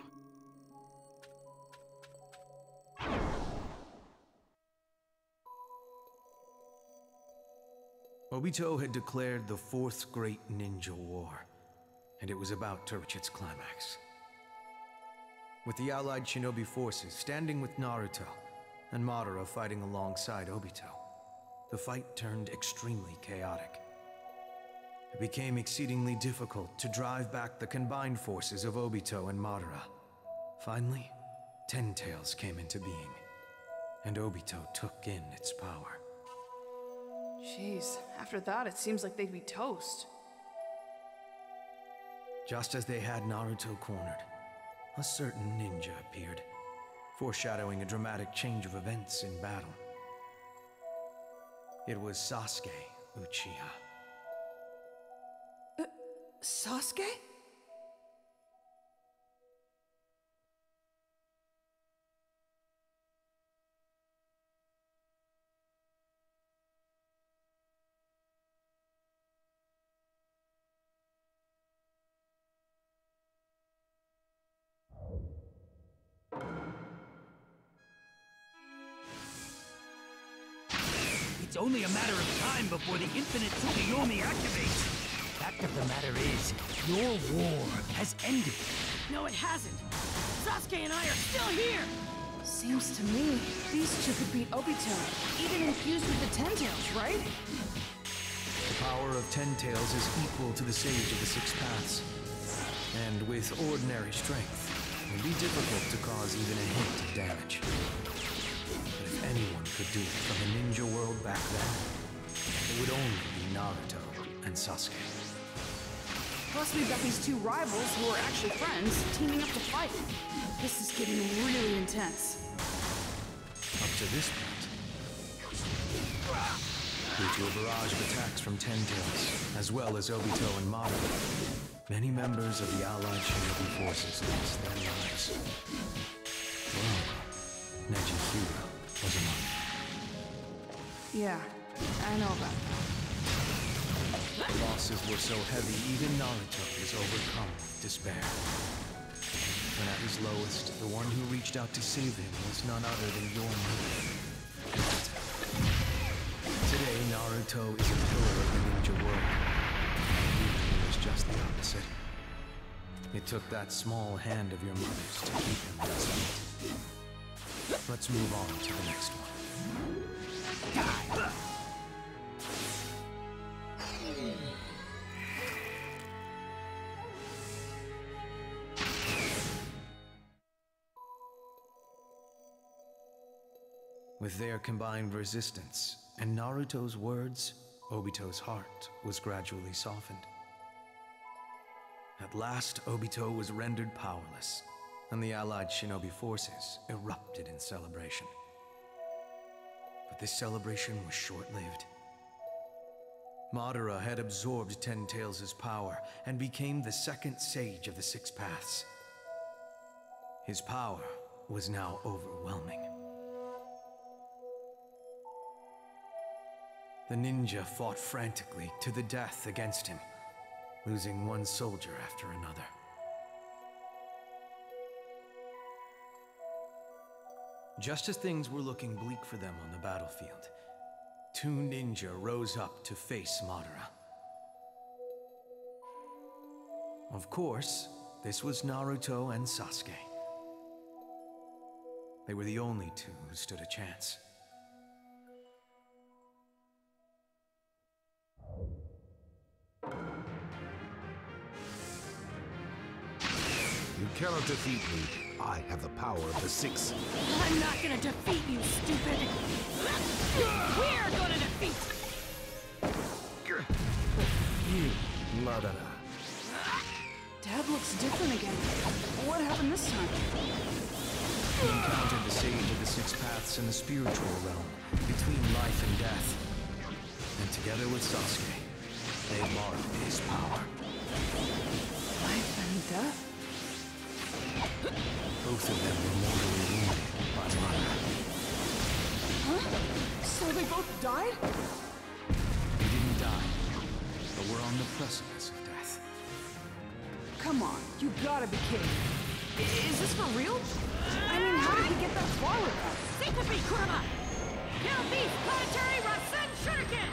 Obito had declared the Fourth Great Ninja War, and it was about to reach its climax. With the allied shinobi forces standing with Naruto, and Madara fighting alongside Obito, the fight turned extremely chaotic. It became exceedingly difficult to drive back the combined forces of Obito and Madara. Finally, Ten Tails came into being, and Obito took in its power. Jeez, after that it seems like they'd be toast. Just as they had Naruto cornered, a certain ninja appeared, foreshadowing a dramatic change of events in battle. It was Sasuke Uchiha. Sasuke? It's only a matter of time before the infinite Tsukuyomi activates. Fact of the matter is, your war has ended. No, it hasn't. Sasuke and I are still here. Seems to me these two could beat Obito, even infused with the Ten Tails, right? The power of Ten Tails is equal to the Sage of the Six Paths. And with ordinary strength, it would be difficult to cause even a hint of damage. But if anyone could do it from the ninja world back then, it would only be Naruto and Sasuke. Plus we've got these two rivals who are actually friends teaming up to fight. This is getting really intense. Up to this point, due to a barrage of attacks from Ten Tails, as well as Obito and Madara, many members of the Allied Shinobi forces lost their lives. Well, Neji Hyuga was among them. Yeah, I know about that. The losses were so heavy, even Naruto was overcome with despair. When at his lowest, the one who reached out to save him was none other than your mother. Today, Naruto is a pillar of the ninja world. You was just the opposite. It took that small hand of your mother's to keep him feet. Let's move on to the next one. With their combined resistance and Naruto's words, Obito's heart was gradually softened. At last, Obito was rendered powerless, and the allied shinobi forces erupted in celebration. But this celebration was short-lived. Madara had absorbed Ten Tails' power and became the second sage of the Six Paths. His power was now overwhelming. The ninja fought frantically to the death against him, losing one soldier after another. Just as things were looking bleak for them on the battlefield, two ninja rose up to face Madara. Of course, this was Naruto and Sasuke. They were the only two who stood a chance. Cannot defeat me. I have the power of the six. I'm not gonna defeat you, stupid! We're gonna defeat You, Madara. Dad looks different again. What happened this time? He encountered the Sage of the Six Paths in the spiritual realm, between life and death. And together with Sasuke, they marked his power. Life and death? Both of them were mortally wounded by Madara. Huh? So they both died? They didn't die, but we're on the precipice of death. Come on, you gotta be kidding. I- Is this for real? I mean, how did he get that far with us? Syncope, Kurama! Kill Beast Planetary Rasen Shuriken!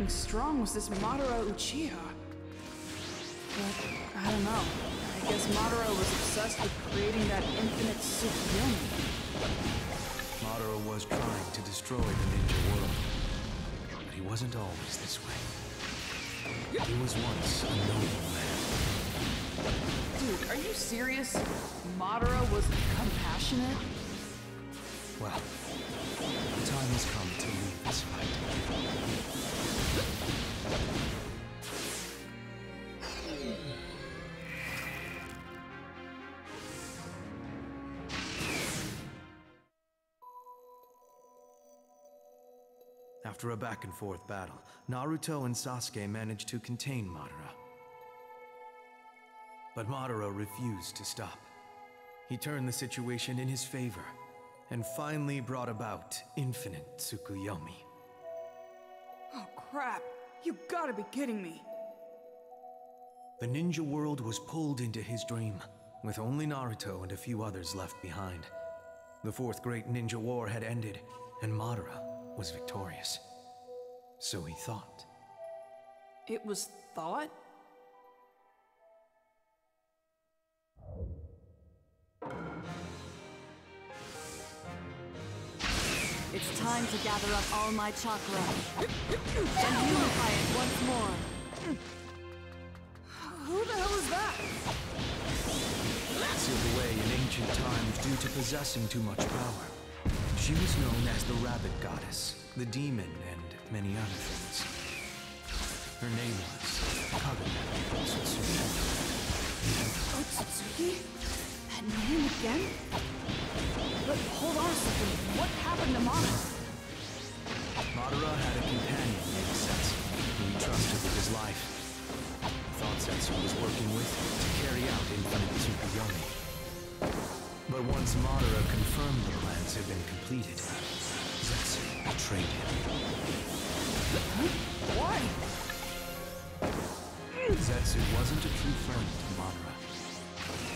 How freaking strong was this Madara Uchiha? But, I don't know. I guess Madara was obsessed with creating that infinite Tsukuyomi. Madara was trying to destroy the ninja world. But he wasn't always this way. He was once a noble man. Dude, are you serious? Madara was compassionate? Well, the time has come to leave this fight. After a back and forth battle, Naruto and Sasuke managed to contain Madara. But Madara refused to stop. He turned the situation in his favor and finally brought about infinite Tsukuyomi. Crap! You gotta be kidding me! The ninja world was pulled into his dream, with only Naruto and a few others left behind. The fourth great ninja war had ended, and Madara was victorious. So he thought. It was thought? It's time to gather up all my chakra and unify it once more. Who the hell is that? Sealed away in ancient times due to possessing too much power. She was known as the Rabbit Goddess, the Demon, and many other things. Her name was Kaguya Otsutsuki. Otsutsuki? That name again? But hold on a second, what happened to Madara? Madara had a companion named Zetsu, who he trusted with his life. Thought Zetsu was working with him to carry out Infinite Tsukuyomi. But once Madara confirmed the plans had been completed, Zetsu betrayed him. Why? Zetsu wasn't a true friend to Madara.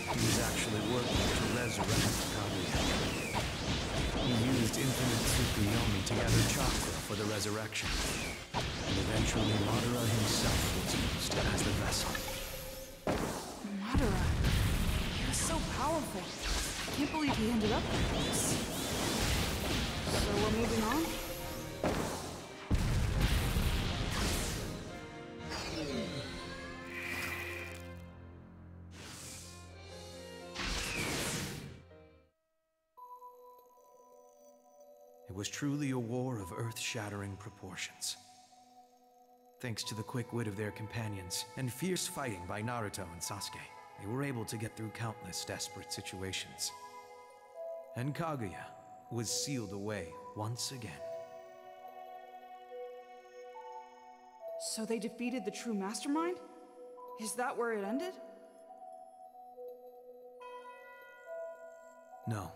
He was actually working to resurrect Kaguya. He used Infinite Tsukuyomi to gather chakra for the resurrection. And eventually Madara himself was used as the vessel. Madara. He was so powerful. I can't believe he ended up like this. So we're moving on? It was truly a war of earth shattering proportions. Thanks to the quick wit of their companions and fierce fighting by Naruto and Sasuke, they were able to get through countless desperate situations. And Kaguya was sealed away once again. So they defeated the true mastermind? Is that where it ended? No.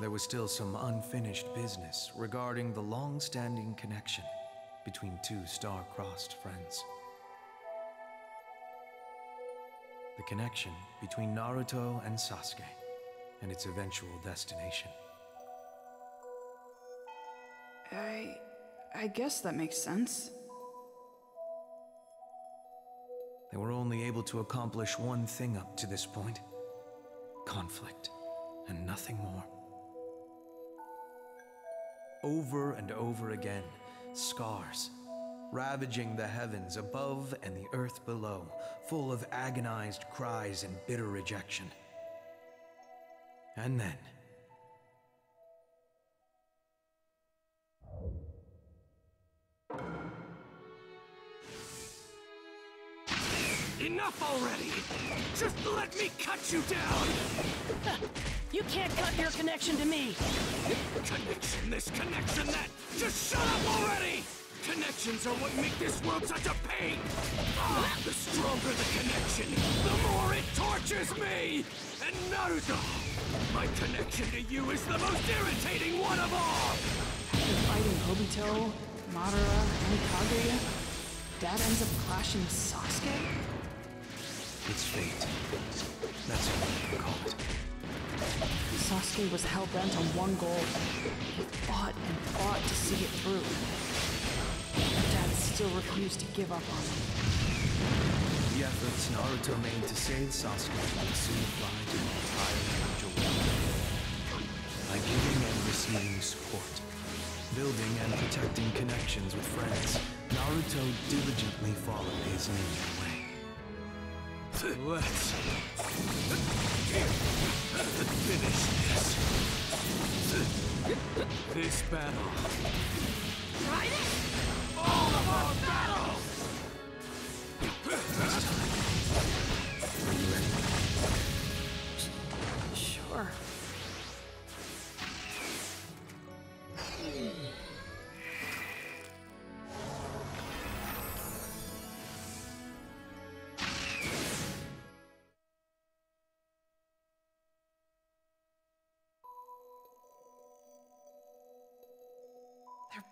There was still some unfinished business regarding the long standing connection between two star crossed friends. The connection between Naruto and Sasuke, and its eventual destination. I. I guess that makes sense. They were only able to accomplish one thing up to this point conflict, and nothing more. Over and over again, scars, ravaging the heavens above and the earth below, full of agonized cries and bitter rejection. And then, Enough already! Just let me cut you down! You can't cut your connection to me! Connection this, connection that! Just shut up already! Connections are what make this world such a pain! Ah, the stronger the connection, the more it tortures me! And Naruto, my connection to you is the most irritating one of all! After fighting Obito, Madara, and Kaguya, Dad ends up clashing with Sasuke? It's fate. That's what you call it. Sasuke was hell-bent on one goal. He fought and fought to see it through. Dad still refused to give up on him. The efforts Naruto made to save Sasuke would soon fly to the entire ninja world. By giving and receiving support, building and protecting connections with friends, Naruto diligently followed his ninja way. Let's finish this. This battle. All of battles! Are you ready? Sure.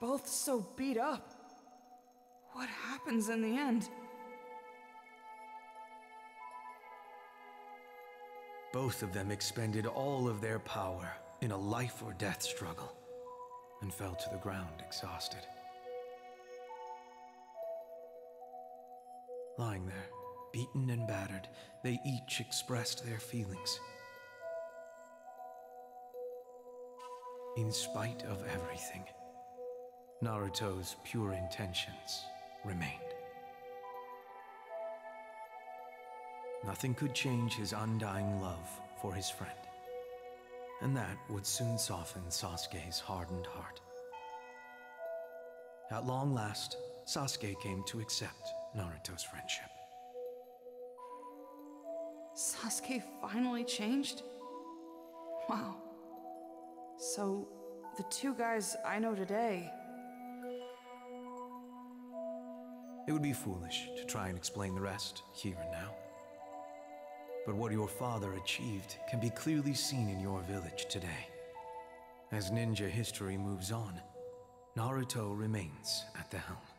Both so beat up. What happens in the end? Both of them expended all of their power in a life or death struggle and fell to the ground exhausted. Lying there, beaten and battered, they each expressed their feelings. In spite of everything, Naruto's pure intentions remained. Nothing could change his undying love for his friend. And that would soon soften Sasuke's hardened heart. At long last, Sasuke came to accept Naruto's friendship. Sasuke finally changed? Wow. So, the two guys I know today. It would be foolish to try and explain the rest here and now. But what your father achieved can be clearly seen in your village today. As ninja history moves on, Naruto remains at the helm.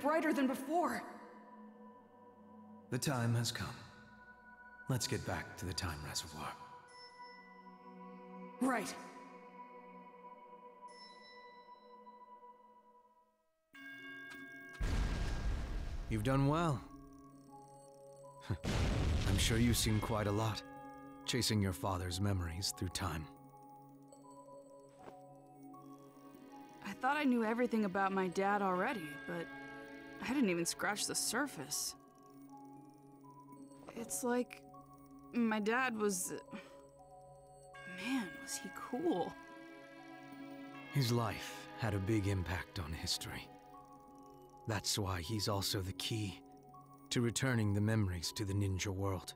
brighter than before. The time has come. Let's get back to the time reservoir. Right. You've done well. I'm sure you've seen quite a lot, chasing your father's memories through time. I thought I knew everything about my dad already, but I didn't even scratch the surface. It's like my dad was. Man, was he cool. His life had a big impact on history. That's why he's also the key to returning the memories to the ninja world.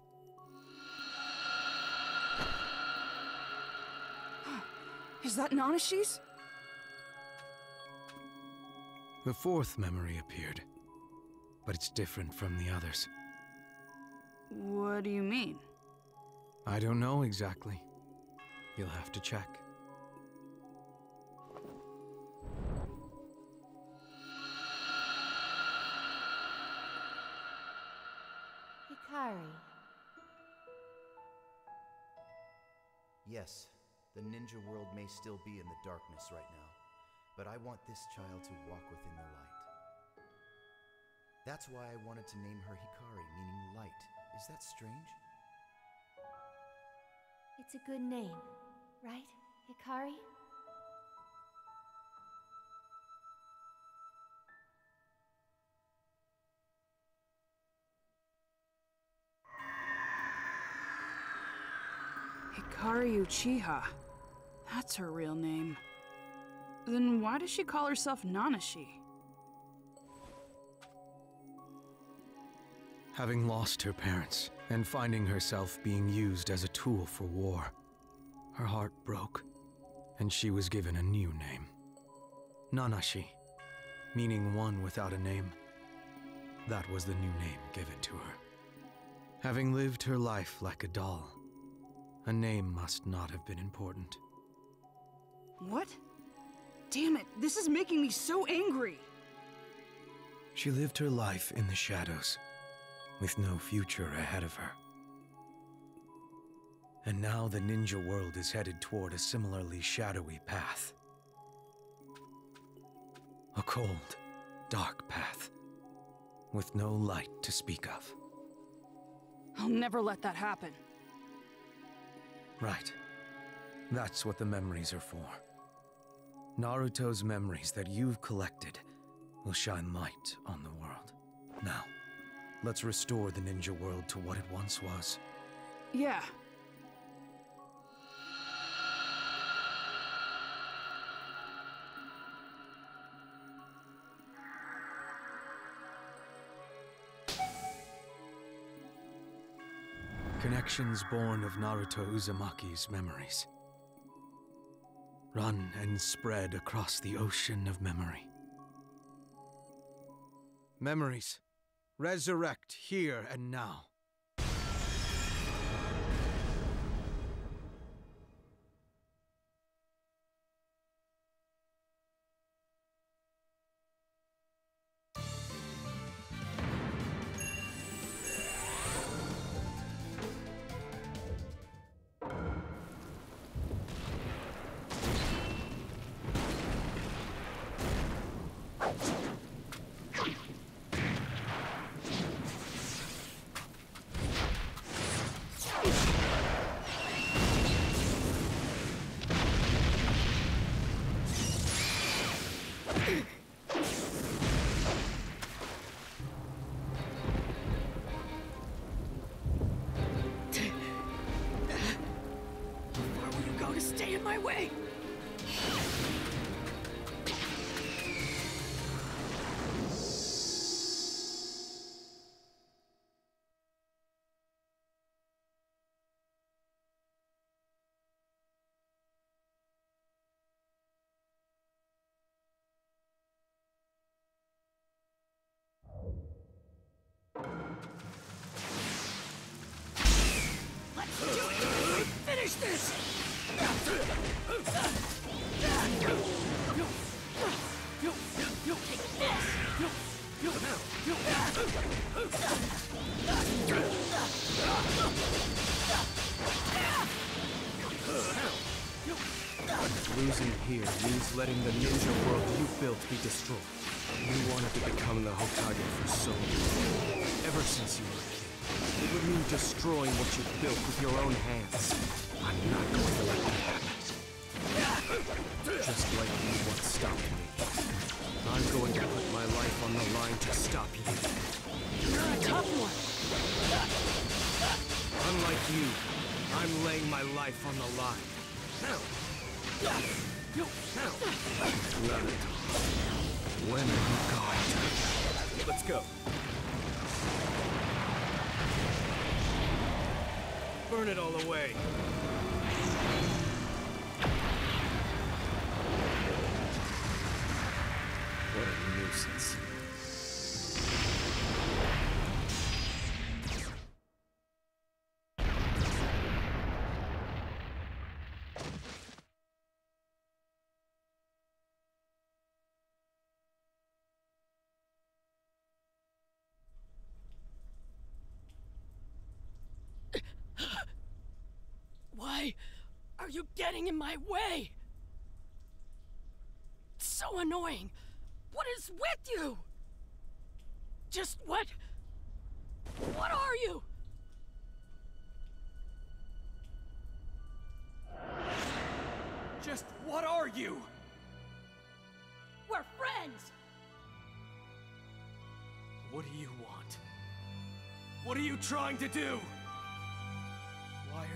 Is that Nanashi's? The fourth memory appeared, but it's different from the others. What do you mean? I don't know exactly. You'll have to check. Hikari. Yes, the ninja world may still be in the darkness right now, but I want this child to walk within the light. That's why I wanted to name her Hikari, meaning light. Is that strange? It's a good name, right, Hikari? Hikari Uchiha. That's her real name. Then why does she call herself Nanashi? Having lost her parents and finding herself being used as a tool for war, her heart broke, and she was given a new name. Nanashi, meaning one without a name. That was the new name given to her. Having lived her life like a doll, a name must not have been important. What? Damn it, this is making me so angry! She lived her life in the shadows, with no future ahead of her. And now the ninja world is headed toward a similarly shadowy path. A cold, dark path, with no light to speak of. I'll never let that happen. Right. That's what the memories are for. Naruto's memories that you've collected will shine light on the world. Now, let's restore the ninja world to what it once was. Yeah. Connections born of Naruto Uzumaki's memories. Run and spread across the ocean of memory. Memories. Resurrect here and now. Letting the ninja world you built be destroyed. You wanted to become the Hokage for so long. Ever since you were a kid. It would mean destroying what you built with your own hands. All. When are you going? Let's go. Burn it all away. Why are you getting in my way? It's so annoying. What is with you? Just what? What are you? Just what are you? We're friends. What do you want? What are you trying to do?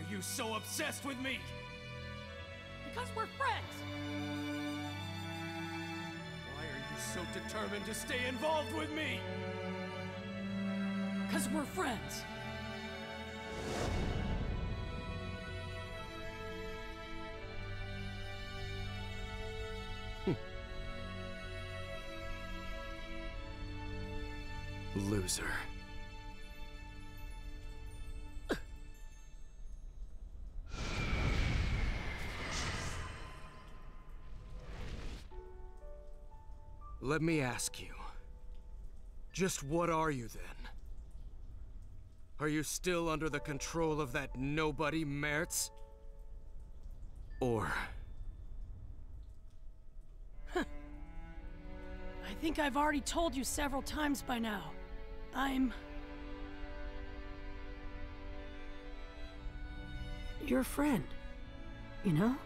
Why are you so obsessed with me? Because we're friends. Why are you so determined to stay involved with me? Because we're friends. Hmm. Loser. Let me ask you. Just what are you then? Are you still under the control of that nobody Mertz? Or I think I've already told you several times by now. I'm. Your friend. You know?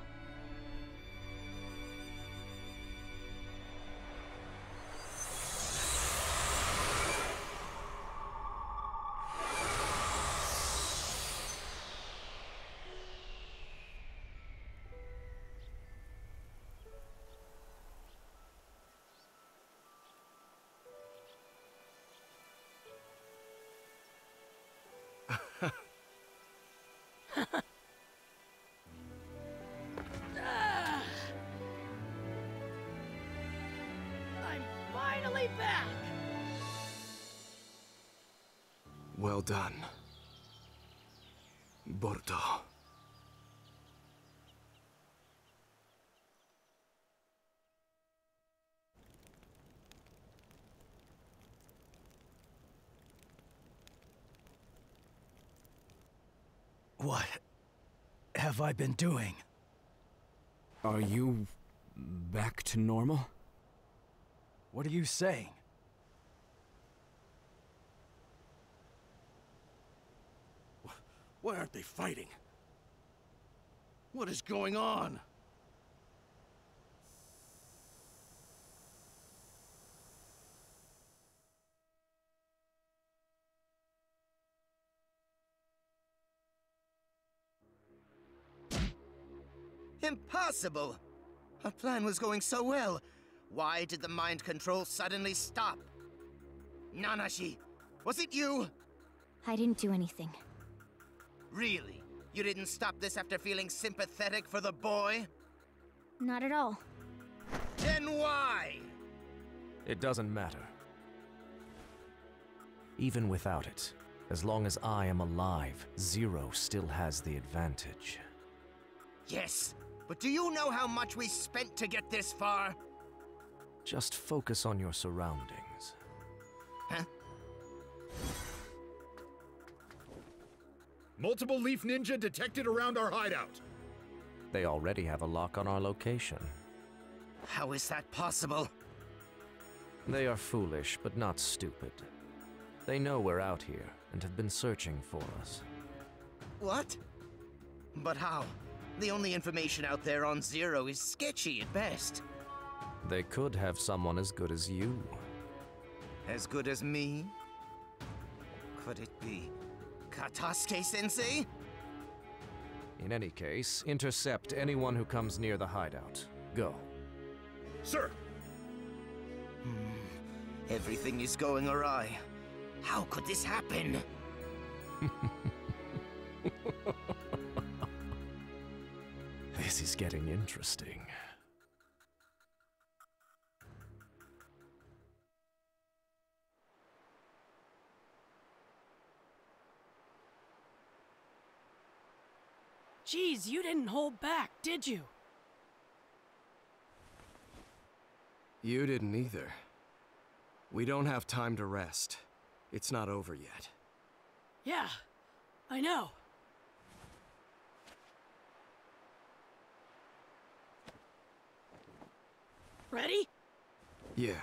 Well done. Boruto. What have I been doing? Are you back to normal? What are you saying? Why aren't they fighting? What is going on? Impossible! Our plan was going so well. Why did the mind control suddenly stop? Nanashi, was it you? I didn't do anything. Really? You didn't stop this after feeling sympathetic for the boy? Not at all. Then why? It doesn't matter. Even without it, as long as I am alive, Zero still has the advantage. Yes, but do you know how much we spent to get this far? Just focus on your surroundings. Multiple Leaf Ninja detected around our hideout. They already have a lock on our location. How is that possible? They are foolish, but not stupid. They know we're out here and have been searching for us. What? But how? The only information out there on Zero is sketchy at best. They could have someone as good as you. As good as me? Could it be Katasuke-sensei? In any case, intercept anyone who comes near the hideout. Go. Sir! Hmm. Everything is going awry. How could this happen? this is getting interesting. Geez, you didn't hold back, did you? You didn't either. We don't have time to rest. It's not over yet. Yeah, I know. Ready? Yeah.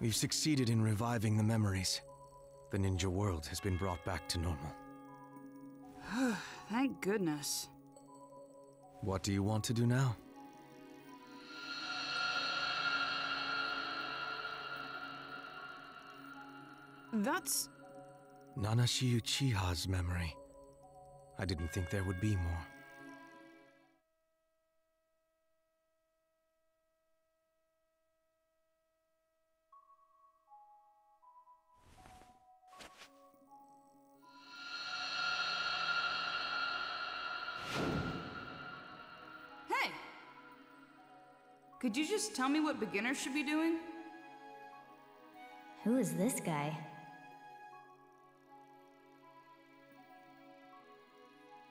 We've succeeded in reviving the memories. The ninja world has been brought back to normal. Thank goodness. What do you want to do now? That's... Nanashi Uchiha's memory. I didn't think there would be more. Could you just tell me what beginners should be doing? Who is this guy?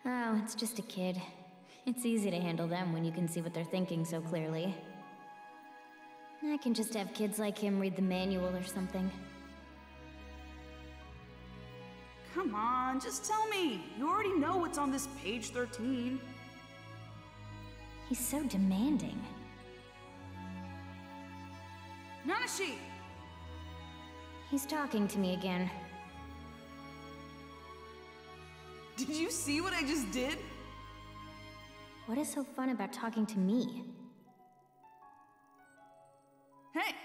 Oh, it's just a kid. It's easy to handle them when you can see what they're thinking so clearly. I can just have kids like him read the manual or something. Come on, just tell me. You already know what's on this page 13. He's so demanding. Nanashi! He's talking to me again. Did you see what I just did? What is so fun about talking to me? Hey!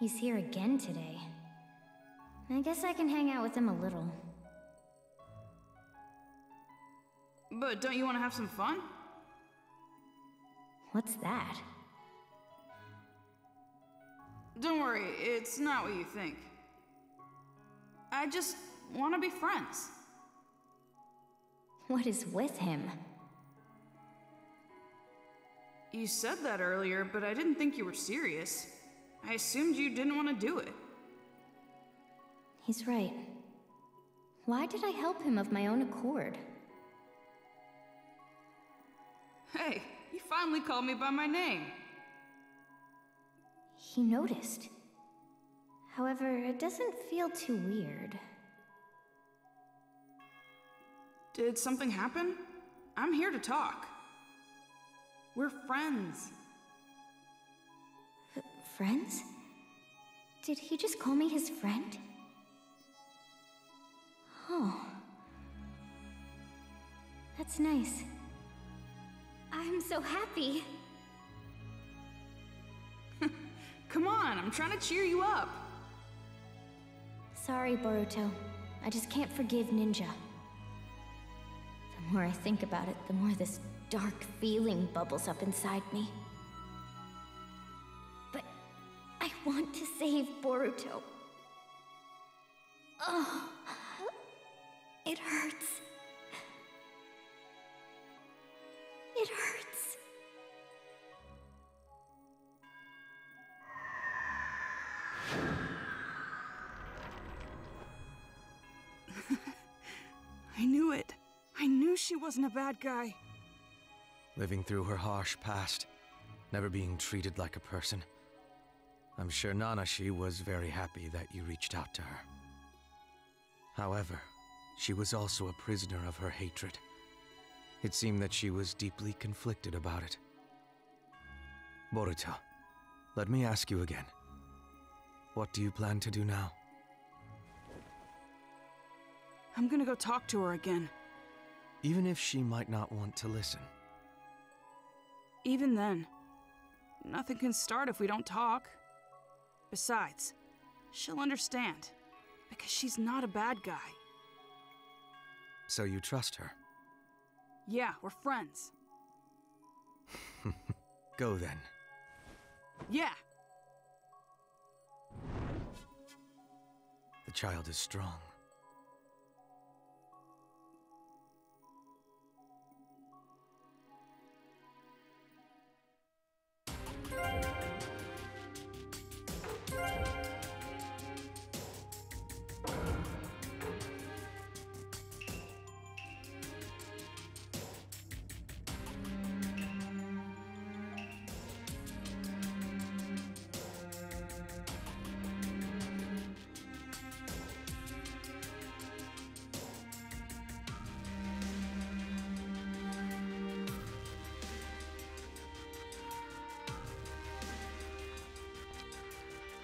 He's here again today. I guess I can hang out with him a little. But don't you want to have some fun? What's that? Don't worry, it's not what you think. I just want to be friends. What is with him? You said that earlier, but I didn't think you were serious. I assumed you didn't want to do it. He's right. Why did I help him of my own accord? Hey, you finally called me by my name. He noticed. However, it doesn't feel too weird. Did something happen? I'm here to talk. We're friends. F friends? Did he just call me his friend? Oh. That's nice. I'm so happy. Come on, I'm trying to cheer you up. Sorry, Boruto. I just can't forgive Ninja. The more I think about it, the more this dark feeling bubbles up inside me. But I want to save Boruto. Oh, it hurts. She wasn't a bad guy. Living through her harsh past, never being treated like a person. I'm sure Nanashi was very happy that you reached out to her. However, she was also a prisoner of her hatred, It seemed that she was deeply conflicted about it. Boruto, let me ask you again. What do you plan to do now? I'm gonna go talk to her again. Even if she might not want to listen. Even then, nothing can start if we don't talk. Besides, she'll understand. Because she's not a bad guy. So you trust her? Yeah, we're friends. Go then. Yeah! The child is strong.